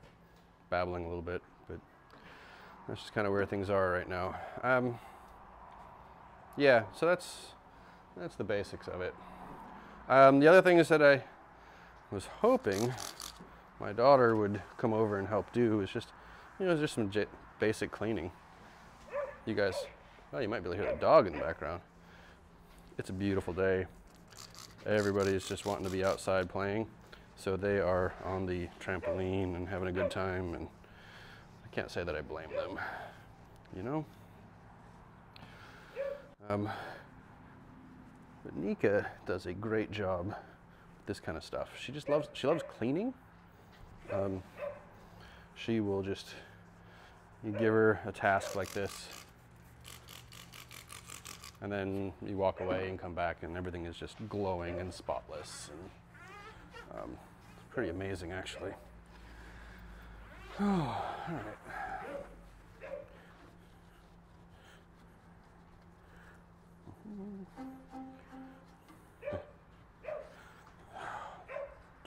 babbling a little bit, that's just kind of where things are right now. Um, yeah, so that's, that's the basics of it. Um, the other thing is that I was hoping my daughter would come over and help do is just, you know, just some basic cleaning. You guys, oh, you might be able to hear the dog in the background. It's a beautiful day. Everybody's just wanting to be outside playing. So they are on the trampoline and having a good time. And can't say that I blame them, you know? Um, but Nika does a great job with this kind of stuff. She just loves, she loves cleaning. Um, she will just, you give her a task like this, and then you walk away and come back and everything is just glowing and spotless and um, it's pretty amazing actually oh, all right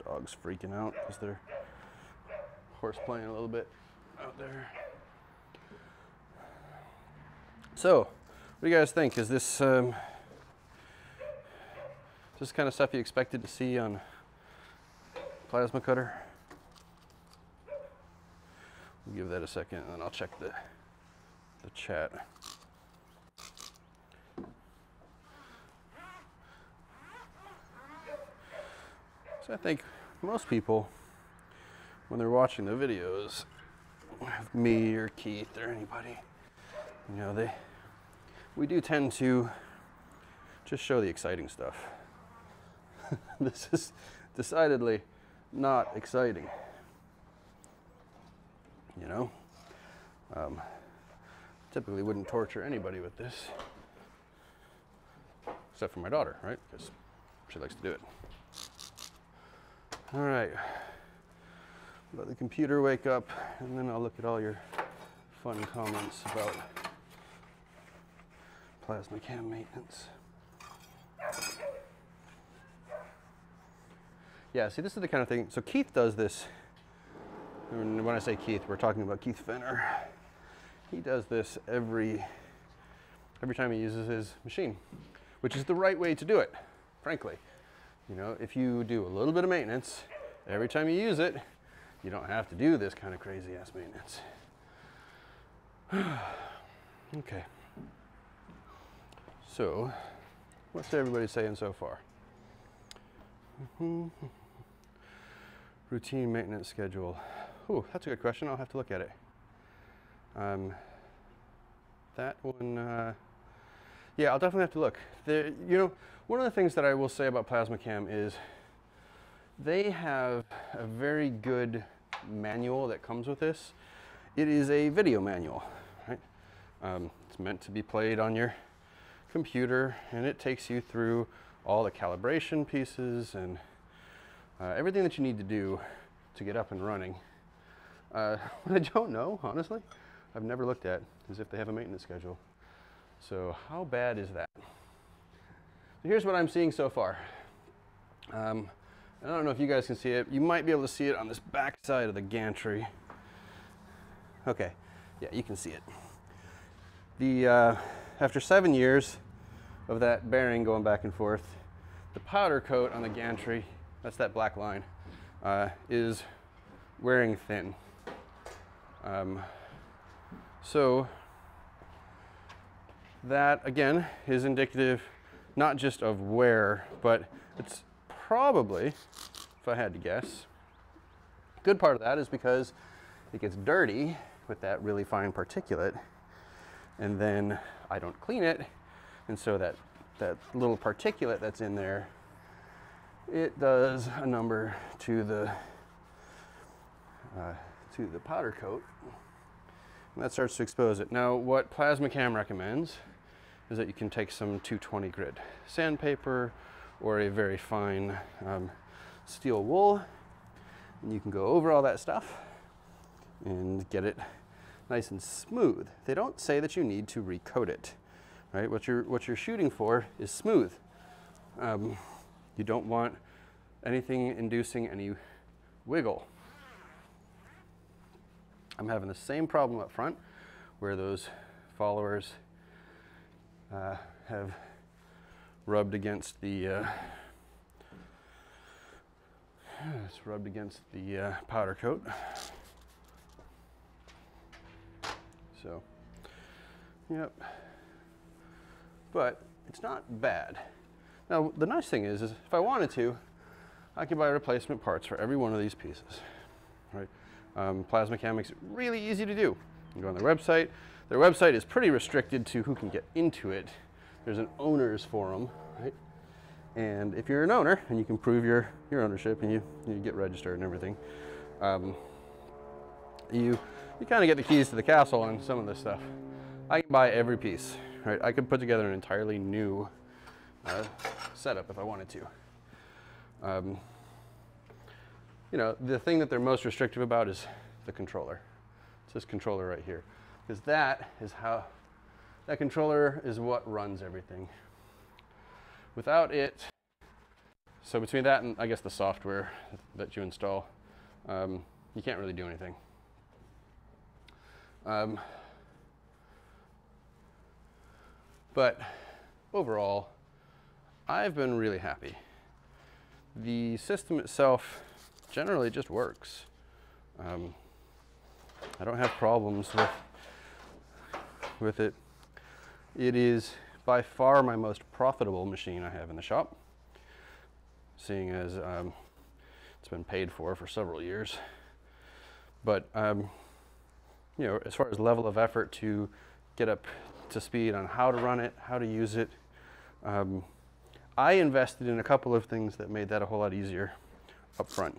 dogs freaking out because they're horse playing a little bit out there so what do you guys think? Is this um, is this kind of stuff you expected to see on plasma cutter? Give that a second and then I'll check the, the chat. So I think most people, when they're watching the videos, me or Keith or anybody, you know, they we do tend to just show the exciting stuff. *laughs* this is decidedly not exciting. You know? Um, typically wouldn't torture anybody with this. Except for my daughter, right? Because she likes to do it. All right. Let the computer wake up, and then I'll look at all your fun comments about PlasmaCam maintenance. Yeah, see, this is the kind of thing. So Keith does this. And when I say Keith, we're talking about Keith Fenner. He does this every every time he uses his machine, which is the right way to do it, frankly. You know, if you do a little bit of maintenance every time you use it, you don't have to do this kind of crazy ass maintenance. *sighs* okay. So, what's everybody saying so far? *laughs* Routine maintenance schedule. Ooh, that's a good question. I'll have to look at it. Um, that one, uh, yeah, I'll definitely have to look. You know, one of the things that I will say about PlasmaCam is they have a very good manual that comes with this. It is a video manual, right? Um, it's meant to be played on your computer and it takes you through all the calibration pieces and uh, everything that you need to do to get up and running. Uh, *laughs* I don't know, honestly, I've never looked at is if they have a maintenance schedule. So how bad is that? So here's what I'm seeing so far. Um, I don't know if you guys can see it. You might be able to see it on this back side of the gantry. Okay, yeah, you can see it. The uh, after seven years, of that bearing going back and forth. The powder coat on the gantry, that's that black line, uh, is wearing thin. Um, so that again is indicative not just of wear, but it's probably, if I had to guess, good part of that is because it gets dirty with that really fine particulate and then I don't clean it and so that, that little particulate that's in there, it does a number to the uh, to the powder coat. And that starts to expose it. Now, what PlasmaCam recommends is that you can take some 220 grit sandpaper or a very fine um, steel wool, and you can go over all that stuff and get it nice and smooth. They don't say that you need to recoat it, right? What you're, what you're shooting for is smooth. Um, you don't want anything inducing any wiggle. I'm having the same problem up front where those followers uh, have rubbed against the uh, it's rubbed against the uh, powder coat. So, yep. But it's not bad. Now, the nice thing is, is if I wanted to, I could buy replacement parts for every one of these pieces, right? Um, PlasmaCam makes it really easy to do. You go on their website. Their website is pretty restricted to who can get into it. There's an owner's forum, right? And if you're an owner and you can prove your, your ownership and you, you get registered and everything, um, you, you kind of get the keys to the castle on some of this stuff. I can buy every piece, right? I could put together an entirely new uh, setup if I wanted to. Um, you know, the thing that they're most restrictive about is the controller. It's this controller right here. Because that is how, that controller is what runs everything. Without it, so between that and I guess the software that you install, um, you can't really do anything. Um, but overall, I've been really happy. The system itself generally just works. Um, I don't have problems with, with it. It is by far my most profitable machine I have in the shop, seeing as um, it's been paid for for several years. But, um, you know, as far as level of effort to get up to speed on how to run it, how to use it, um, I invested in a couple of things that made that a whole lot easier up front.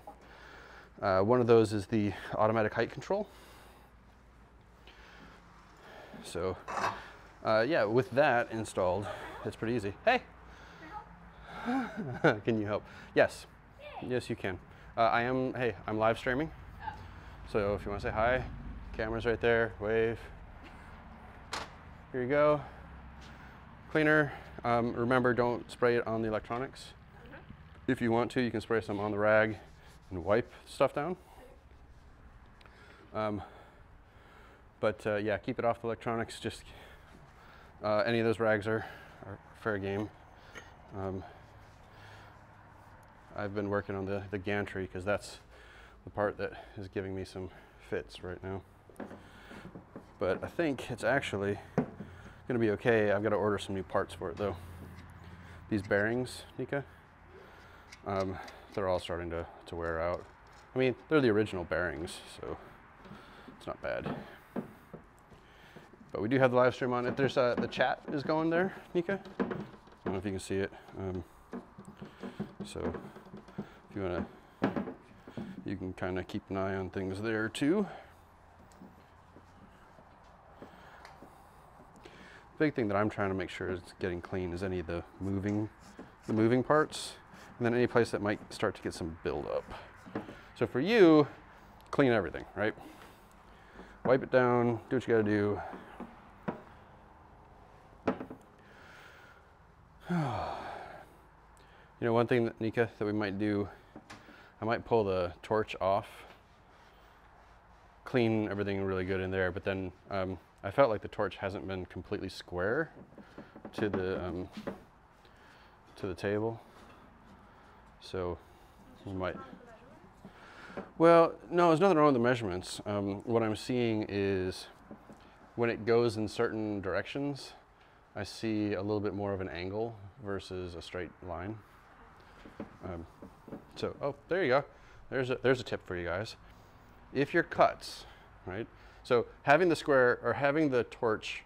Uh, one of those is the automatic height control. So uh, yeah, with that installed, it's pretty easy. Hey, *laughs* can you help? Yes, yes you can. Uh, I am, hey, I'm live streaming. So if you want to say hi, camera's right there, wave. Here you go. Cleaner. Um, remember, don't spray it on the electronics. If you want to, you can spray some on the rag and wipe stuff down. Um, but uh, yeah, keep it off the electronics. Just uh, any of those rags are, are fair game. Um, I've been working on the, the gantry because that's the part that is giving me some fits right now. But I think it's actually going to be okay. I've got to order some new parts for it though. These bearings, Nika, um, they're all starting to, to wear out. I mean, they're the original bearings, so it's not bad. But we do have the live stream on. If there's a, the chat is going there, Nika. I don't know if you can see it. Um, so if you want to, you can kind of keep an eye on things there too. Big thing that I'm trying to make sure is getting clean is any of the moving, the moving parts, and then any place that might start to get some buildup. So for you, clean everything, right? Wipe it down, do what you gotta do, *sighs* you know, one thing that Nika that we might do, I might pull the torch off, clean everything really good in there, but then um, I felt like the torch hasn't been completely square to the um, to the table, so we might. Well, no, there's nothing wrong with the measurements. Um, what I'm seeing is when it goes in certain directions, I see a little bit more of an angle versus a straight line. Um, so, oh, there you go. There's a, there's a tip for you guys. If your cuts, right? So having the square or having the torch,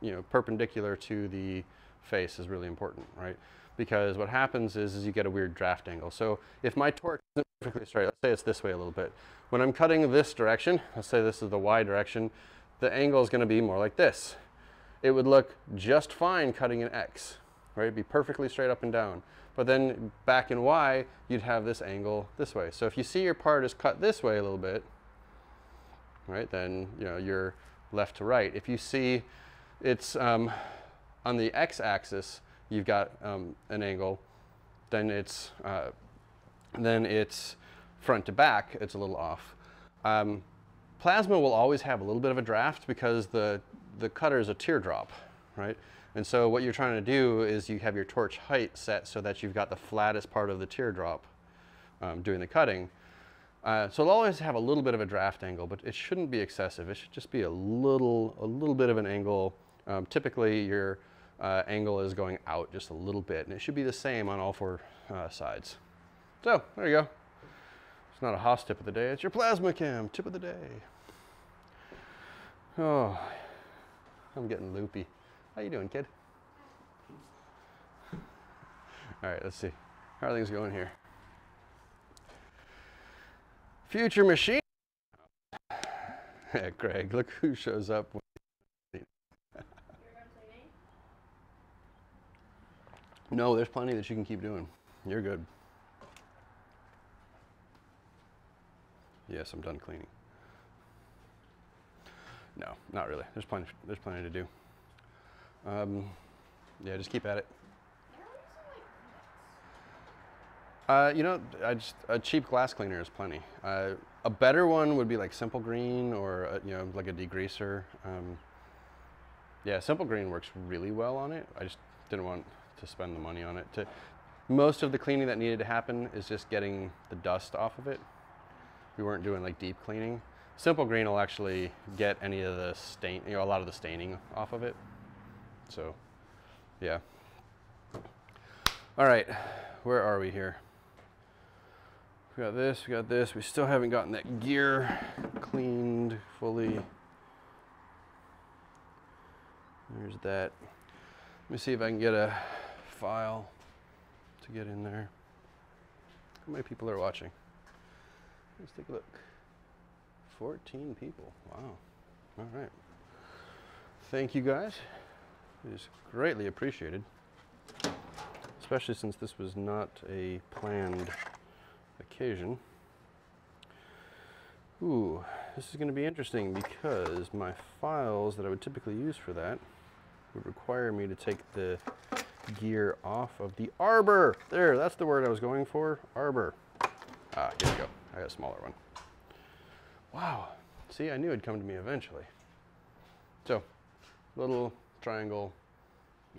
you know, perpendicular to the face is really important, right? Because what happens is, is you get a weird draft angle. So if my torque isn't perfectly straight, let's say it's this way a little bit. When I'm cutting this direction, let's say this is the Y direction, the angle is going to be more like this. It would look just fine cutting an X, right? It'd be perfectly straight up and down. But then back in Y, you'd have this angle this way. So if you see your part is cut this way a little bit, right, then you know you're left to right. If you see it's um, on the x-axis, you've got um, an angle, then it's uh, then it's front to back. It's a little off. Um, plasma will always have a little bit of a draft because the the cutter is a teardrop, right? And so what you're trying to do is you have your torch height set so that you've got the flattest part of the teardrop um, doing the cutting. Uh, so it'll always have a little bit of a draft angle, but it shouldn't be excessive. It should just be a little, a little bit of an angle. Um, typically your uh, angle is going out just a little bit, and it should be the same on all four uh, sides. So there you go. It's not a Haas tip of the day, it's your PlasmaCam tip of the day. Oh, I'm getting loopy. How you doing, kid? All right, let's see. How are things going here? Future machine. *laughs* Greg, look who shows up. No, there's plenty that you can keep doing. You're good. Yes, I'm done cleaning. No, not really. There's plenty. There's plenty to do. Um, yeah, just keep at it. Uh, you know, I just, a cheap glass cleaner is plenty. Uh, a better one would be like Simple Green or a, you know like a degreaser. Um, yeah, Simple Green works really well on it. I just didn't want to spend the money on it. To, most of the cleaning that needed to happen is just getting the dust off of it. We weren't doing like deep cleaning. Simple Green will actually get any of the stain, you know, a lot of the staining off of it. So, yeah. All right, where are we here? We got this, we got this. We still haven't gotten that gear cleaned fully. There's that. Let me see if I can get a file to get in there. How many people are watching? Let's take a look. 14 people. Wow. All right. Thank you guys. It is greatly appreciated, especially since this was not a planned occasion. Ooh, this is going to be interesting because my files that I would typically use for that would require me to take the gear off of the arbor. There, that's the word I was going for, arbor. Ah, here we go. I got a smaller one. Wow, see, I knew it'd come to me eventually. So, little triangle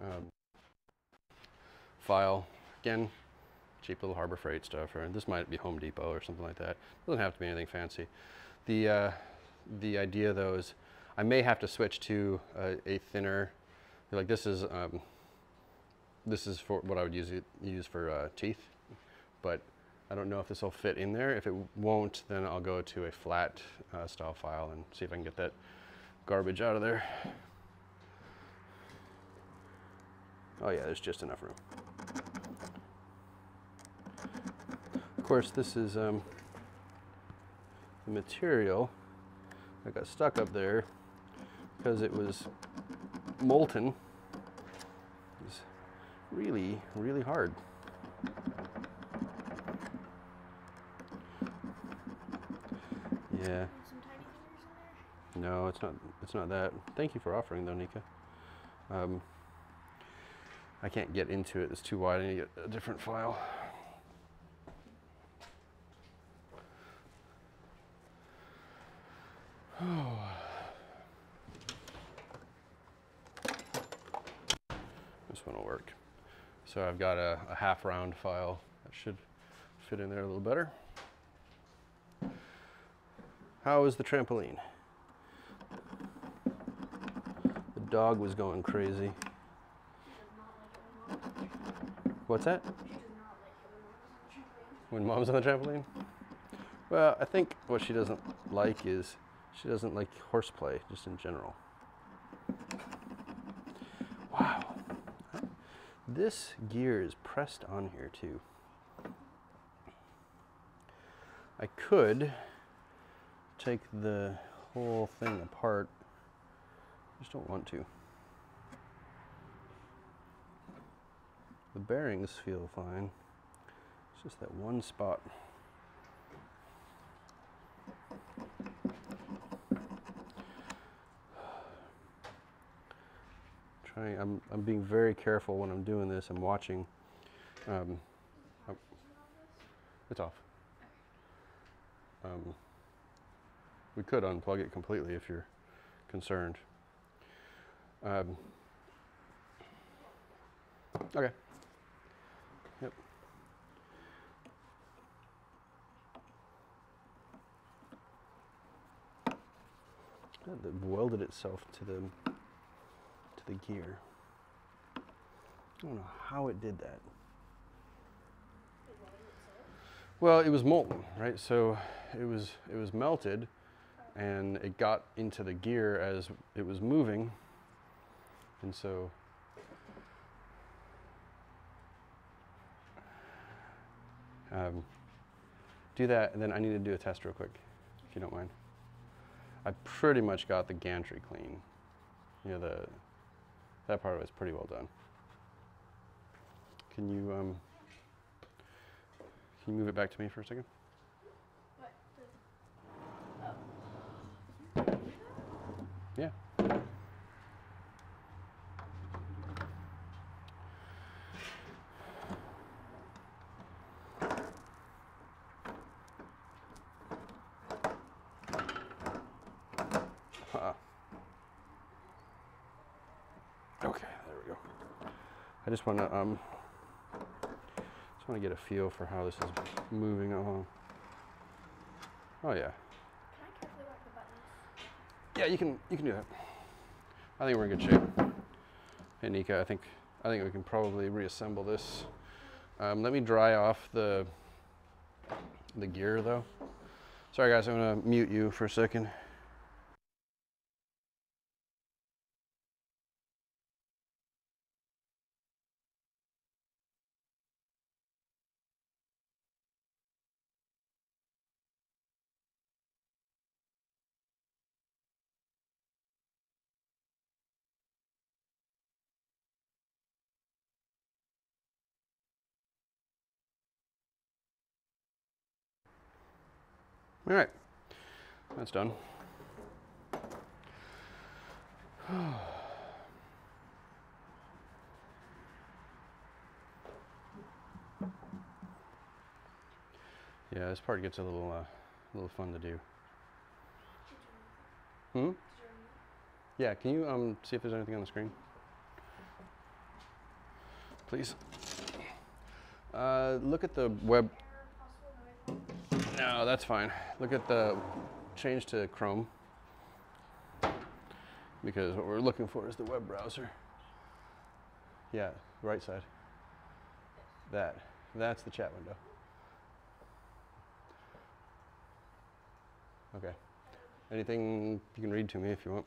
um, file. Again, cheap little Harbor Freight stuff, or this might be Home Depot or something like that. Doesn't have to be anything fancy. The uh, the idea though is I may have to switch to a, a thinner, like this is um, this is for what I would use it, use for uh, teeth, but I don't know if this will fit in there. If it won't, then I'll go to a flat uh, style file and see if I can get that garbage out of there. Oh yeah, there's just enough room. Of course, this is um, the material that got stuck up there because it was molten. Really, really hard. Yeah. No, it's not. It's not that. Thank you for offering, though, Nika. Um, I can't get into it. It's too wide. I need to get a different file. *sighs* this one will work. So I've got a, a half round file that should fit in there a little better. How is the trampoline? The dog was going crazy. What's that? When mom's on the trampoline? Well, I think what she doesn't like is she doesn't like horseplay, just in general. This gear is pressed on here too. I could take the whole thing apart. Just don't want to. The bearings feel fine. It's just that one spot. Trying, I'm, being very careful when I'm doing this. I'm watching. Um, oh, it's off. Um, we could unplug it completely if you're concerned. Um, okay. Yep. That welded itself to the to the gear. I don't know how it did that. Well, it was molten, right? So it was it was melted, and it got into the gear as it was moving, and so. Um, do that, and then I need to do a test real quick, if you don't mind. I pretty much got the gantry clean. You know, the that part it's pretty well done. Can you um, can you move it back to me for a second? Yeah. Uh-uh. Okay, there we go. I just want to um, want to get a feel for how this is moving along. Oh yeah. Can I carefully work the buttons? Yeah, you can you can do that. I think we're in good shape. Hey Nika, I think I think we can probably reassemble this. Um, let me dry off the the gear though. Sorry guys, I'm gonna mute you for a second. All right, that's done. *sighs* yeah, this part gets a little, uh, a little fun to do. Hmm. Yeah, can you um see if there's anything on the screen? Please. Uh, look at the web. No, that's fine. Look at the change to Chrome because what we're looking for is the web browser. Yeah, right side. That. That's the chat window. Okay. Anything you can read to me if you want.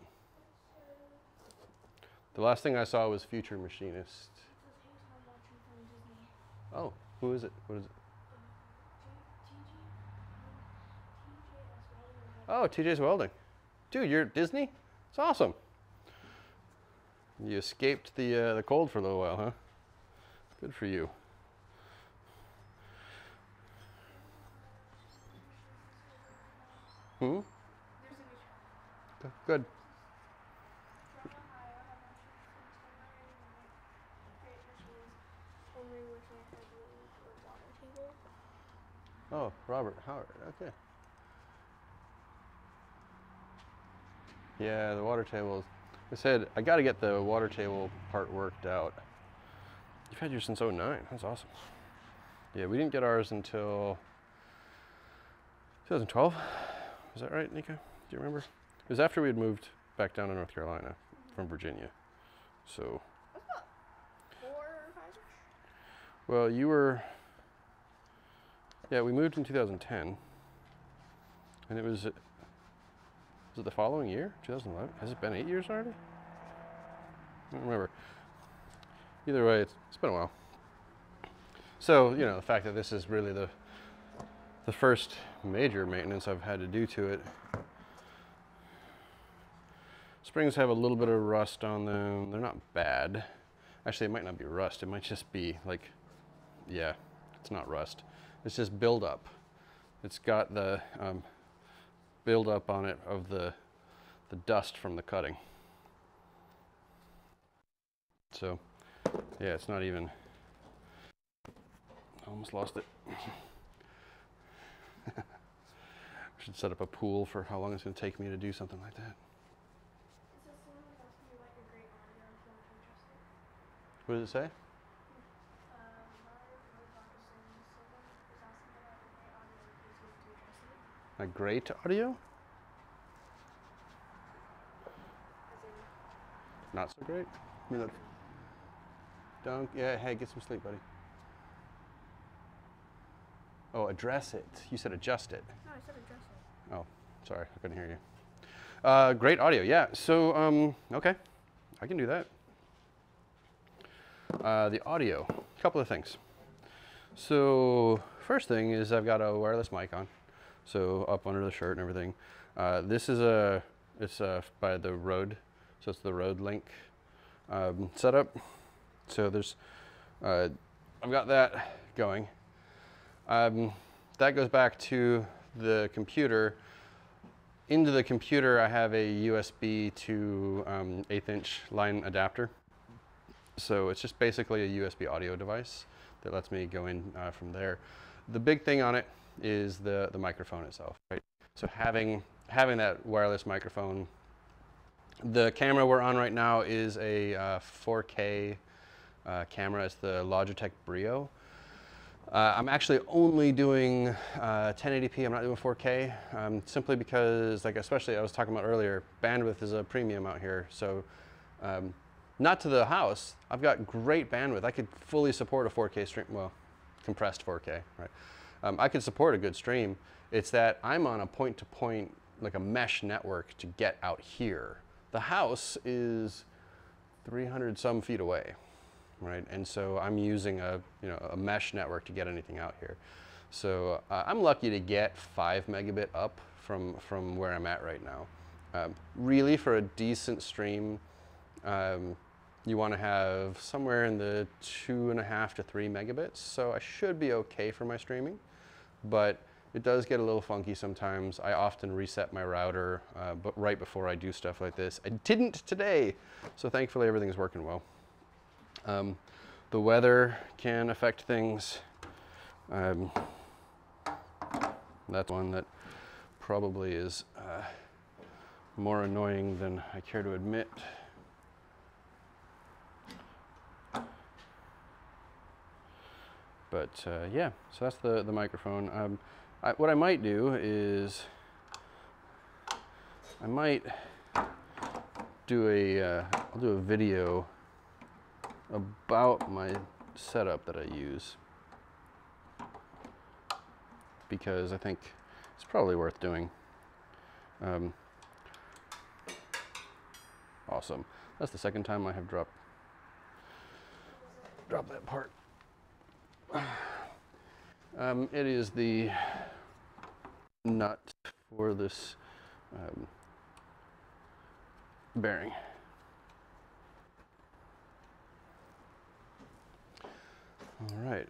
The last thing I saw was Future Machinist. Oh, who is it? What is it? Oh, TJ's Welding. Dude, you're at Disney? It's awesome. You escaped the, uh, the cold for a little while, huh? Good for you. Hmm? Good. Oh, Robert Howard. Okay. Yeah, the water table. I said I got to get the water table part worked out. You've had yours since 09. That's awesome. Yeah, we didn't get ours until 2012. Is that right, Nika? Do you remember? It was after we had moved back down to North Carolina from Virginia. So, Four or five? well, you were. Yeah, we moved in 2010, and it was. Was it the following year, 2011? Has it been eight years already? I don't remember. either way, it's, it's been a while. So, you know, the fact that this is really the the first major maintenance I've had to do to it. Springs have a little bit of rust on them. They're not bad. Actually, it might not be rust. It might just be like, yeah, it's not rust. It's just buildup. It's got the um, buildup on it of the the dust from the cutting. So, yeah, it's not even. I almost lost it. *laughs* I should set up a pool for how long it's going to take me to do something like that. It says someone was asking you about your great audio if you're interested. What does it say? Um, Mario Robot is saying someone was asking about your great audio if you're interested. A great audio? Not so great? I mean, look. Don't, yeah, hey, get some sleep, buddy. Oh, address it. You said adjust it. no, I said address it. Oh, sorry, I couldn't hear you. Uh, great audio, yeah. So, um, okay, I can do that. Uh, the audio, a couple of things. So, first thing is I've got a wireless mic on, so up under the shirt and everything. Uh, this is a, it's uh by the Rode, so it's the Rode Link um, setup. So there's, uh, I've got that going. Um, that goes back to the computer. Into the computer, I have a USB to um, eighth inch line adapter. So it's just basically a USB audio device that lets me go in uh, from there. The big thing on it is the, the microphone itself, right? So having, having that wireless microphone, the camera we're on right now is a uh, 4K uh, camera. It's the Logitech Brio. Uh, I'm actually only doing uh, 1080p. I'm not doing 4K um, simply because, like, especially I was talking about earlier, bandwidth is a premium out here. So, um, not to the house. I've got great bandwidth. I could fully support a 4K stream. Well, compressed 4K, right? Um, I can support a good stream. It's that I'm on a point-to-point, like a mesh network to get out here. The house is 300 some feet away right? And so I'm using a, you know, a mesh network to get anything out here. So uh, I'm lucky to get five megabit up from, from where I'm at right now. Um, really, for a decent stream, um, you want to have somewhere in the two and a half to three megabits. So I should be okay for my streaming, but it does get a little funky sometimes. I often reset my router, uh, but right before I do stuff like this. I didn't today, so thankfully everything's working well. Um, the weather can affect things. Um, that's one that probably is uh, more annoying than I care to admit. But uh, yeah, so that's the, the microphone. Um, I, what I might do is I might do a uh, I'll do a video about my setup that I use because I think it's probably worth doing. Um, awesome. That's the second time I have dropped dropped that part. *sighs* Um, it is the nut for this um, bearing. All right.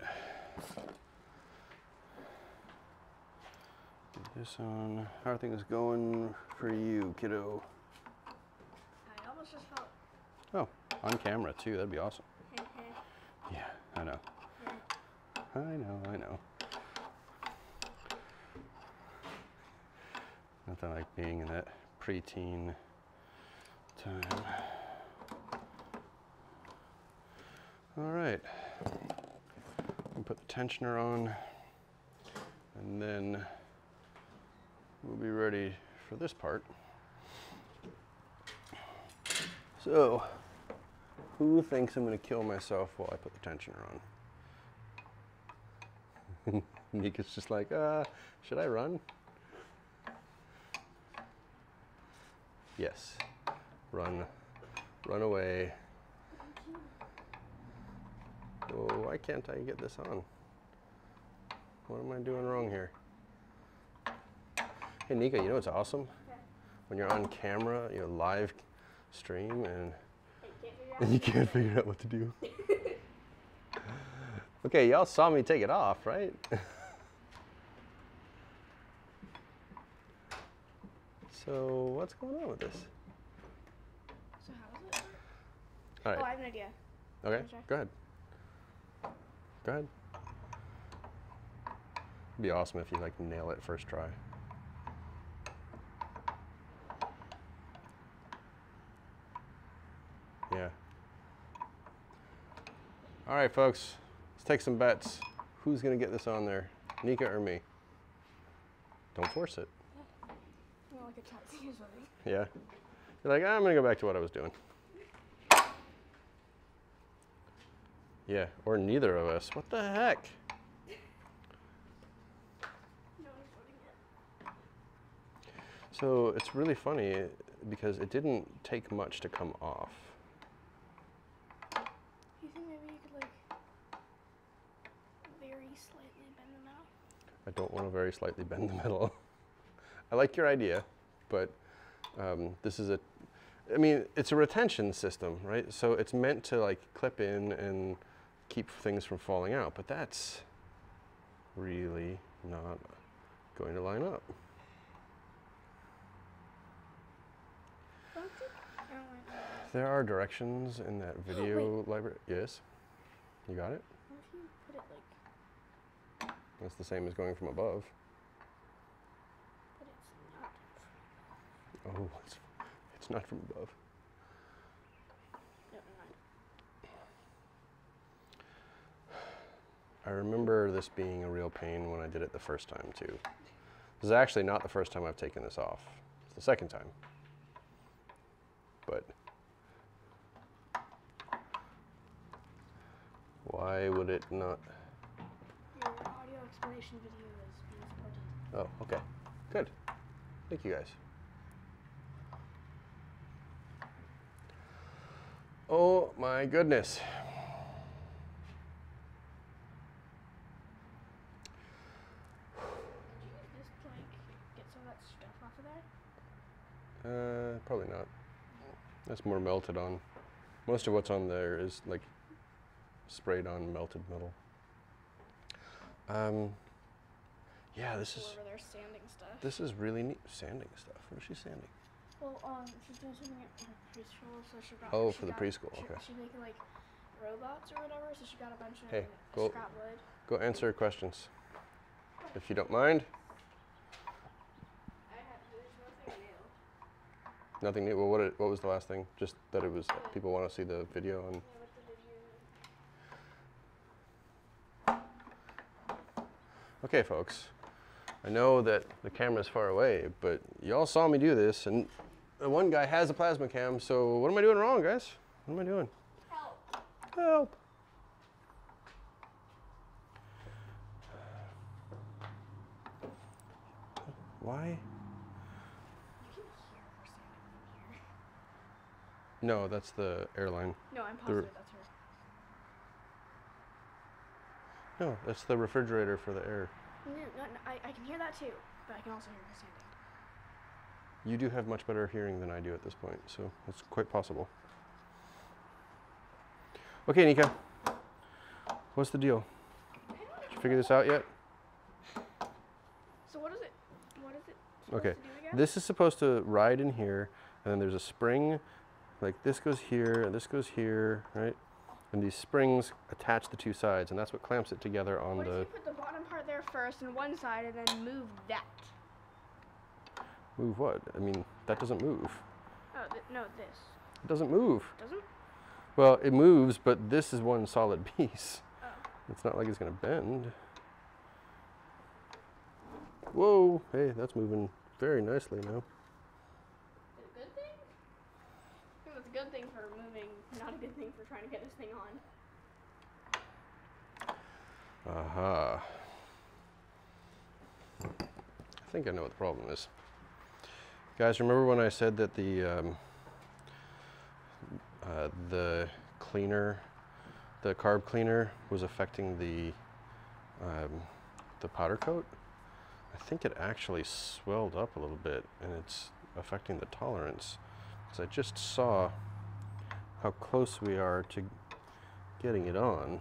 Get this on. How are things going for you, kiddo? I almost just felt. Oh, on camera too. That'd be awesome. Yeah, I know. I know, I know. Nothing like being in that preteen time. All right. Put the tensioner on and then we'll be ready for this part. So, who thinks I'm going to kill myself while I put the tensioner on? *laughs* Nika's just like, uh, should I run? Yes. Run. Run away. Oh, why can't I get this on? What am I doing wrong here? Hey, Nika, you know what's awesome? Okay. When you're on camera, you know, live stream, and Hey, you can't figure *laughs* you can't figure out out what to do. *laughs* okay, y'all saw me take it off, right? *laughs* so, what's going on with this? So how is it? All Oh, I have an idea. Okay, go ahead. Go ahead. It'd be awesome if you like nail it first try. Yeah. All right, folks. Let's take some bets. Who's gonna get this on there, Nika or me? Don't force it. Like a tattoo or something. Yeah. You're like, ah, I'm gonna go back to what I was doing. Yeah, or neither of us. What the heck? No one's voting yet. So it's really funny because it didn't take much to come off. You think maybe you could like very slightly bend them out? I don't want to very slightly bend the middle. *laughs* I like your idea, but um, this is a, I mean, it's a retention system, right? So it's meant to like clip in and keep things from falling out, but that's really not going to line up. Don't you? I don't want to. There are directions in that video library. Yes, you got it. What if you put it like, That's the same as going from above. but it's not? Oh, it's, it's not from above. No. I remember this being a real pain when I did it the first time too. This is actually not the first time I've taken this off. It's the second time. But why would it not? Video is being supported. Oh, okay. Good. Thank you guys. Oh my goodness. Did you use this to like get some of that stuff off of there? Uh, probably not. That's more melted on. Most of what's on there is like sprayed on melted metal. Um, yeah, this is over there sanding stuff. this is really neat. Sanding stuff. What is she sanding? Well, um, she's doing something at her preschool, so she got. Oh, she for the got- preschool, She, okay. She making like robots or whatever, so she got a bunch of Hey, go- scrap wood. Go answer questions, if you don't mind. I have. There's nothing new. Nothing new. Well, what it, what was the last thing? Just that it was people want to see the video and. Yeah, with the video. Okay, folks. I know that the camera's far away, but y'all saw me do this, and one guy has a PlasmaCam. So what am I doing wrong, guys? What am I doing? Help! Help! Why? You can hear her sanding from here. No, that's the airline. No, I'm The- positive that's her. No, that's the refrigerator for the air. No, no, no I, I can hear that too, but I can also hear her sanding. You do have much better hearing than I do at this point, so it's quite possible. Okay, Nika. What's the deal? Did you figure this out yet? So what is it? What is it? Okay, to do again? This is supposed to ride in here, and then there's a spring, like this goes here, and this goes here, right? And these springs attach the two sides, and that's what clamps it together on What if the. you put the bottom part there first on one side and then move that? Move what? I mean, that doesn't move. Oh, th- no, this. It doesn't move. Doesn't? Well, it moves, but this is one solid *laughs* piece. Oh. It's not like it's gonna bend. Whoa, hey, that's moving very nicely now. Is it a good thing? I think that's a good thing for moving, not a good thing for trying to get this thing on. Aha. I think I know what the problem is. Guys, remember when I said that the um, uh, the cleaner the carb cleaner was affecting the um, the powder coat. I think it actually swelled up a little bit and it's affecting the tolerance. Because I just saw how close we are to getting it on.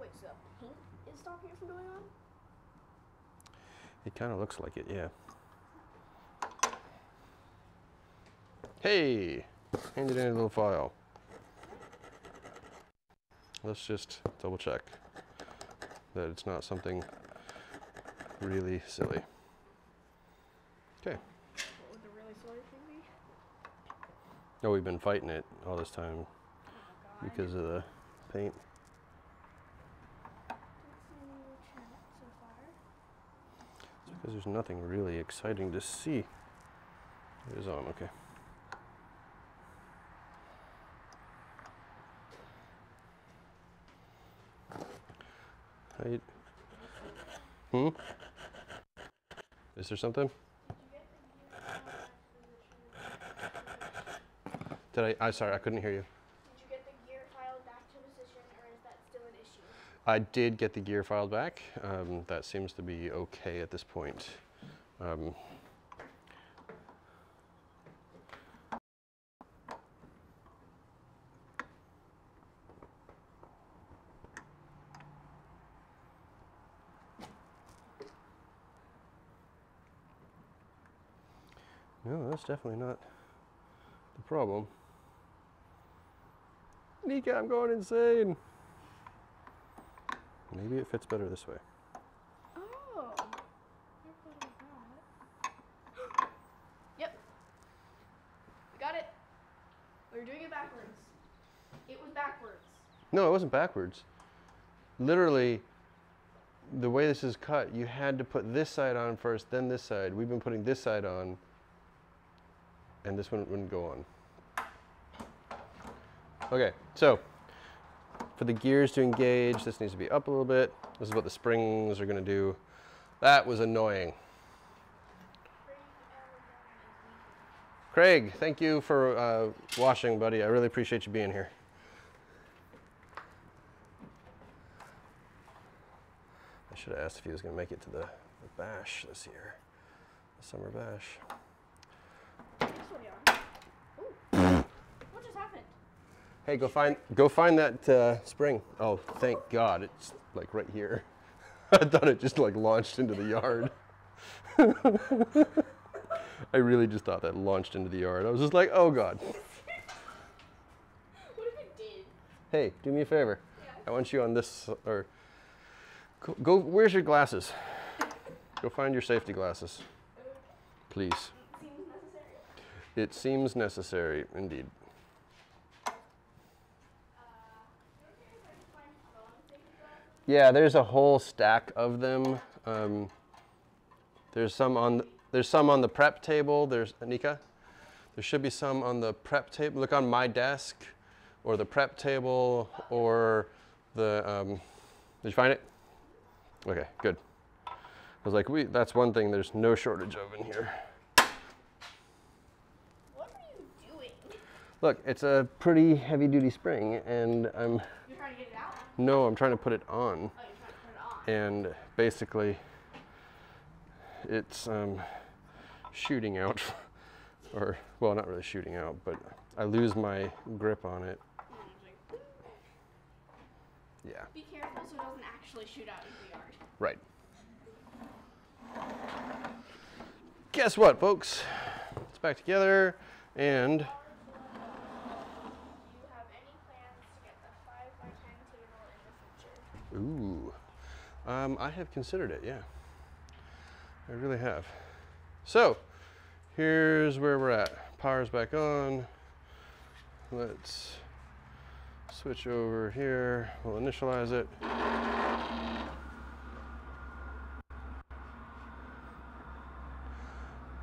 Wait, so paint is stopping it from going on? It kind of looks like it, yeah. Hey, handed in a little file. Let's just double check that it's not something really silly. Okay. What would the really silly thing be? Oh, we've been fighting it all this time Oh because of the paint. Because there's nothing really exciting to see. It is on, okay. Hmm? Is there something? Did I? I sorry, I couldn't hear you. Did you get the gear filed back to position or is that still an issue? I did get the gear filed back. Um, that seems to be okay at this point. Um, no, that's definitely not the problem. Nika, I'm going insane. Maybe it fits better this way. Oh. Never thought of that. yep. We got it. We were doing it backwards. It was backwards. No, it wasn't backwards. Literally, the way this is cut, you had to put this side on first, then this side. We've been putting this side on, and this one wouldn't go on. Okay, so for the gears to engage, this needs to be up a little bit. This is what the springs are to do. That was annoying. Craig, thank you for uh, washing, buddy. I really appreciate you being here. I should have asked if he was to make it to the, the bash this year, the summer bash. This one, yeah. Ooh. what just happened? Hey, go find go find that uh, spring. Oh, thank God, it's like right here. *laughs* I thought it just like launched into the yard. *laughs* I really just thought that launched into the yard. I was just like, oh God. *laughs* What if it did? Hey, do me a favor. Yeah. I want you on this or go, go. Where's your glasses? Go find your safety glasses, please. Seems necessary. It seems necessary, indeed. Yeah, there's a whole stack of them. Um, there's some on there's some on the prep table. There's Anika. There should be some on the prep table. Look on my desk, or the prep table, or the. Um, did you find it? Okay, good. I was like, we. That's one thing. There's no shortage of in here. What are you doing? Look, it's a pretty heavy-duty spring, and I'm You're trying to get it out? No, I'm trying to put it on. Oh, you're trying to put it on. and basically it's um, shooting out *laughs* or well not really shooting out but i lose my grip on it yeah Be careful so it doesn't actually shoot out into the yard. right guess what folks it's back together and Do you have any plans to get the 5 by 10 table in the future? Ooh, um, I have considered it. Yeah, I really have. So, here's where we're at. Power's back on. Let's switch over here. We'll initialize it.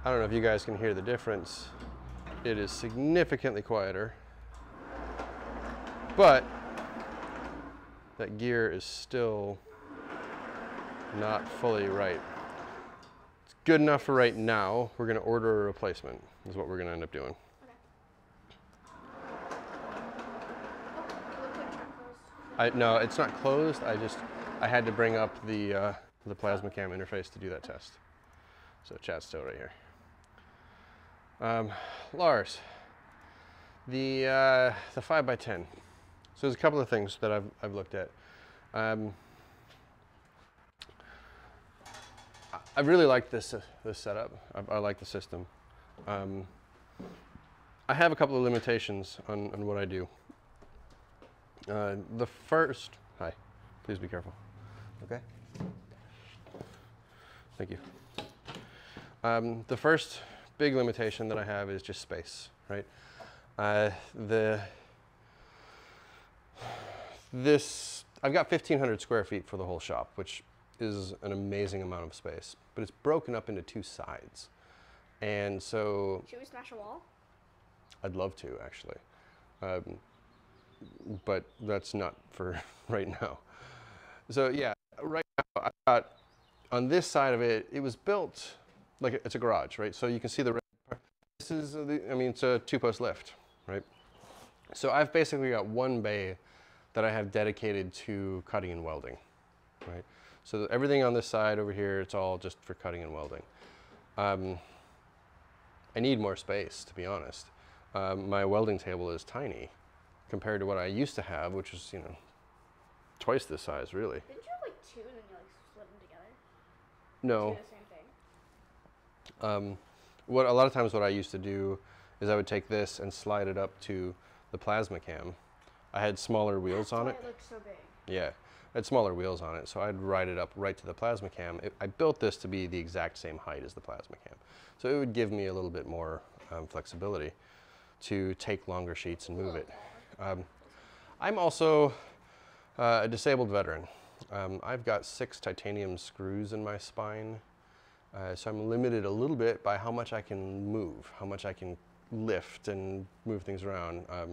I don't know if you guys can hear the difference. It is significantly quieter, but that gear is still not fully right. It's good enough for right now. We're gonna order a replacement is what we're gonna end up doing. Okay. Oh, we'll put track I, no, it's not closed. I just, I had to bring up the, uh, the PlasmaCam interface to do that test. So chat's still right here. Um, Lars, the, uh, the 5 by 10 So there's a couple of things that I've, I've looked at. Um, I- really like this, uh, this setup. I, I like the system. Um, I have a couple of limitations on, on what I do. Uh, the first, hi, please be careful. Okay. Thank you. Um, the first big limitation that I have is just space, right? Uh, the this I've got 1,500 square feet for the whole shop, which is an amazing amount of space, but it's broken up into two sides, and so Should we smash a wall? I'd love to actually, um, but that's not for *laughs* right now. So yeah, right now I got on this side of it. It was built like it's a garage, right? So you can see the. red part. This is the. I mean, it's a two-post lift, right? So I've basically got one bay that I have dedicated to cutting and welding, right? So everything on this side over here, it's all just for cutting and welding. Um, I need more space, to be honest. Um, my welding table is tiny compared to what I used to have, which is, you know, twice this size, really. Didn't you have like two and then you like split them together? No. The same thing. Um, what a lot of times what I used to do is I would take this and slide it up to the PlasmaCam. I had smaller wheels on it. It looks so big. Yeah, had smaller wheels on it, so I'd ride it up right to the PlasmaCam. It, I built this to be the exact same height as the plasma cam, so it would give me a little bit more um, flexibility to take longer sheets and move it. Um, I'm also uh, a disabled veteran. Um, I've got six titanium screws in my spine, uh, so I'm limited a little bit by how much I can move, how much I can lift and move things around. Um,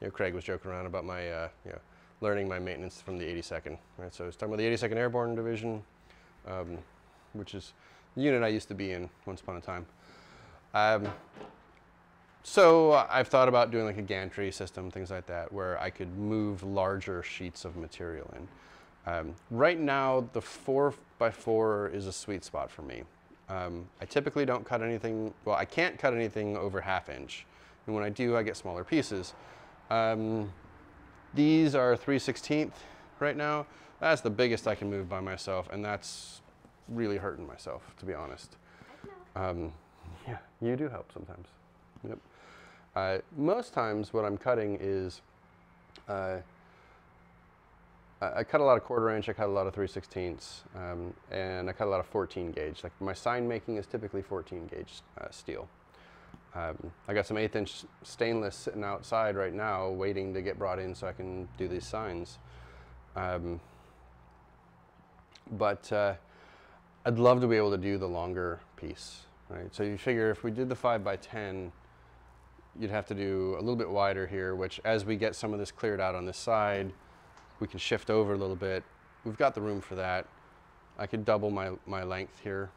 you know, Craig was joking around about my, uh, you know, learning my maintenance from the 82nd. Right, so I was talking about the 82nd Airborne Division, um, which is the unit I used to be in once upon a time. Um, so I've thought about doing like a gantry system, things like that, where I could move larger sheets of material in. Um, right now, the four by four is a sweet spot for me. Um, I typically don't cut anything, well, I can't cut anything over half inch. And when I do, I get smaller pieces. Um, these are 3 16th right now. That's the biggest I can move by myself, and that's really hurting myself, to be honest. Um, *laughs* yeah, you do help sometimes. Yep. Uh, most times, what I'm cutting is uh, I cut a lot of quarter inch, I cut a lot of 3 16ths, um, and I cut a lot of 14 gauge. Like my sign making is typically 14 gauge uh, steel. Um, I got some eighth inch stainless sitting outside right now, waiting to get brought in so I can do these signs. Um, but uh, I'd love to be able to do the longer piece, right? So you figure if we did the five by 10, you'd have to do a little bit wider here, which as we get some of this cleared out on this side, we can shift over a little bit. We've got the room for that. I could double my, my length here,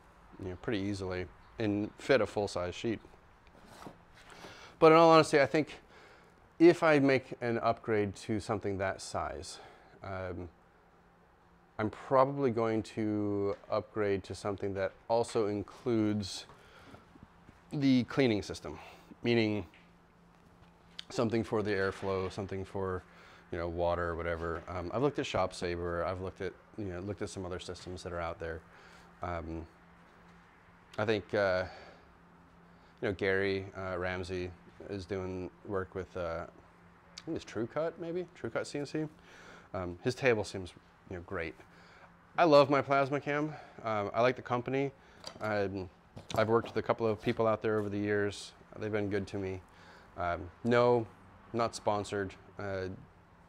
you know, pretty easily and fit a full size sheet. But in all honesty, I think if I make an upgrade to something that size, um, I'm probably going to upgrade to something that also includes the cleaning system, meaning something for the airflow, something for you know water or whatever. Um, I've looked at ShopSabre. I've looked at you know looked at some other systems that are out there. Um, I think uh, you know Gary uh, Ramsey is doing work with uh, I think it's TrueCut maybe TrueCut CNC. Um, his table seems you know great. I love my PlasmaCam. Um, I like the company. Um, I've worked with a couple of people out there over the years. They've been good to me. Um, no, not sponsored. Uh,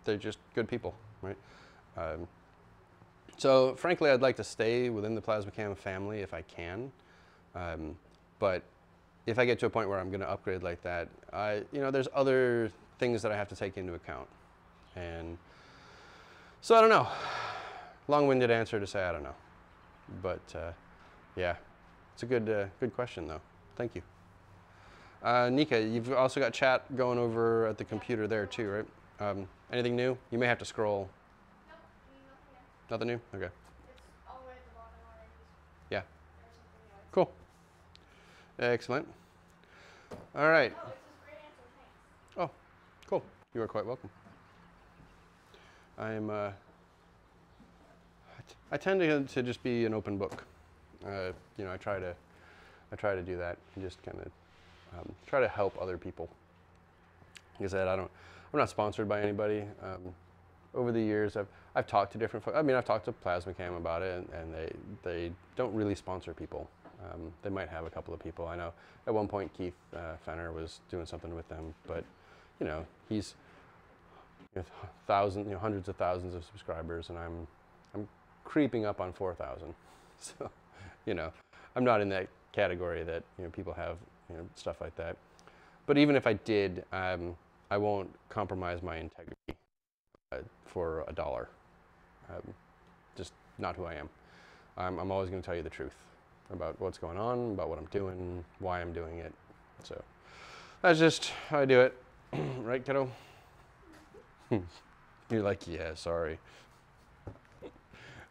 they're just good people, right? Um, so frankly, I'd like to stay within the PlasmaCam family if I can. But if I get to a point where I'm going to upgrade like that, I, you know, there's other things that I have to take into account. And so I don't know. Long-winded answer to say I don't know. But uh, yeah, it's a good, uh, good question though. Thank you. Uh, Nika, you've also got chat going over at the computer there too, right? Um, anything new? You may have to scroll Nothing new? Okay. It's all the way at the bottom already. Yeah. There's something else. Cool. Excellent. All right. Oh. Cool. You are quite welcome. I'm. Uh, I, tend to, to just be an open book. Uh, you know, I try to, I try to do that and just kind of um, try to help other people. Like I said, I don't. I'm not sponsored by anybody. Um, over the years, I've I've talked to different. I mean, I've talked to PlasmaCam about it, and, and they they don't really sponsor people. Um, they might have a couple of people. I know at one point Keith uh, Fenner was doing something with them, but you know, he's you know, thousands, you know, hundreds of thousands of subscribers, and I'm, I'm creeping up on 4,000. *laughs* So, you know, I'm not in that category that you know people have, you know, stuff like that. But even if I did, um, I won't compromise my integrity uh, for a dollar. Um, just not who I am. I'm, I'm always going to tell you the truth about what's going on, about what I'm doing, why I'm doing it. So that's just how I do it. *clears throat* right, kiddo? *laughs* You're like, yeah, sorry. *laughs*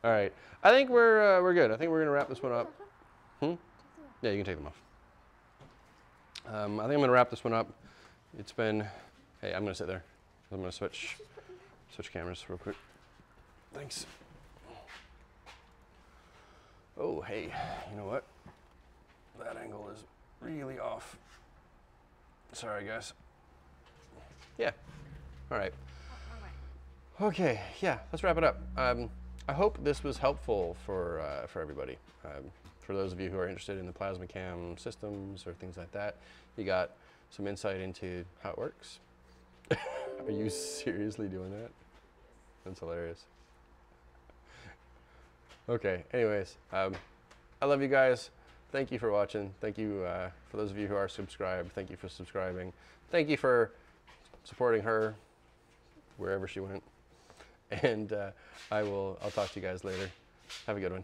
All right. I think we're uh, we're good. I think we're gonna wrap this one up. Hmm? Yeah, you can take them off. Um, I think I'm gonna wrap this one up. It's been. Hey, I'm gonna sit there. I'm gonna switch switch cameras real quick. Thanks. Oh, hey, you know what? That angle is really off. Sorry, guys. Yeah. All right. Okay. Yeah. Let's wrap it up. Um, I hope this was helpful for uh, for everybody. Um, for those of you who are interested in the PlasmaCam systems or things like that, you got some insight into how it works. *laughs* are you seriously doing that? That's hilarious. Okay. Anyways, um, I love you guys. Thank you for watching. Thank you uh, for those of you who are subscribed. Thank you for subscribing. Thank you for supporting her wherever she went. *laughs* And uh, I will. I'll talk to you guys later. Have a good one.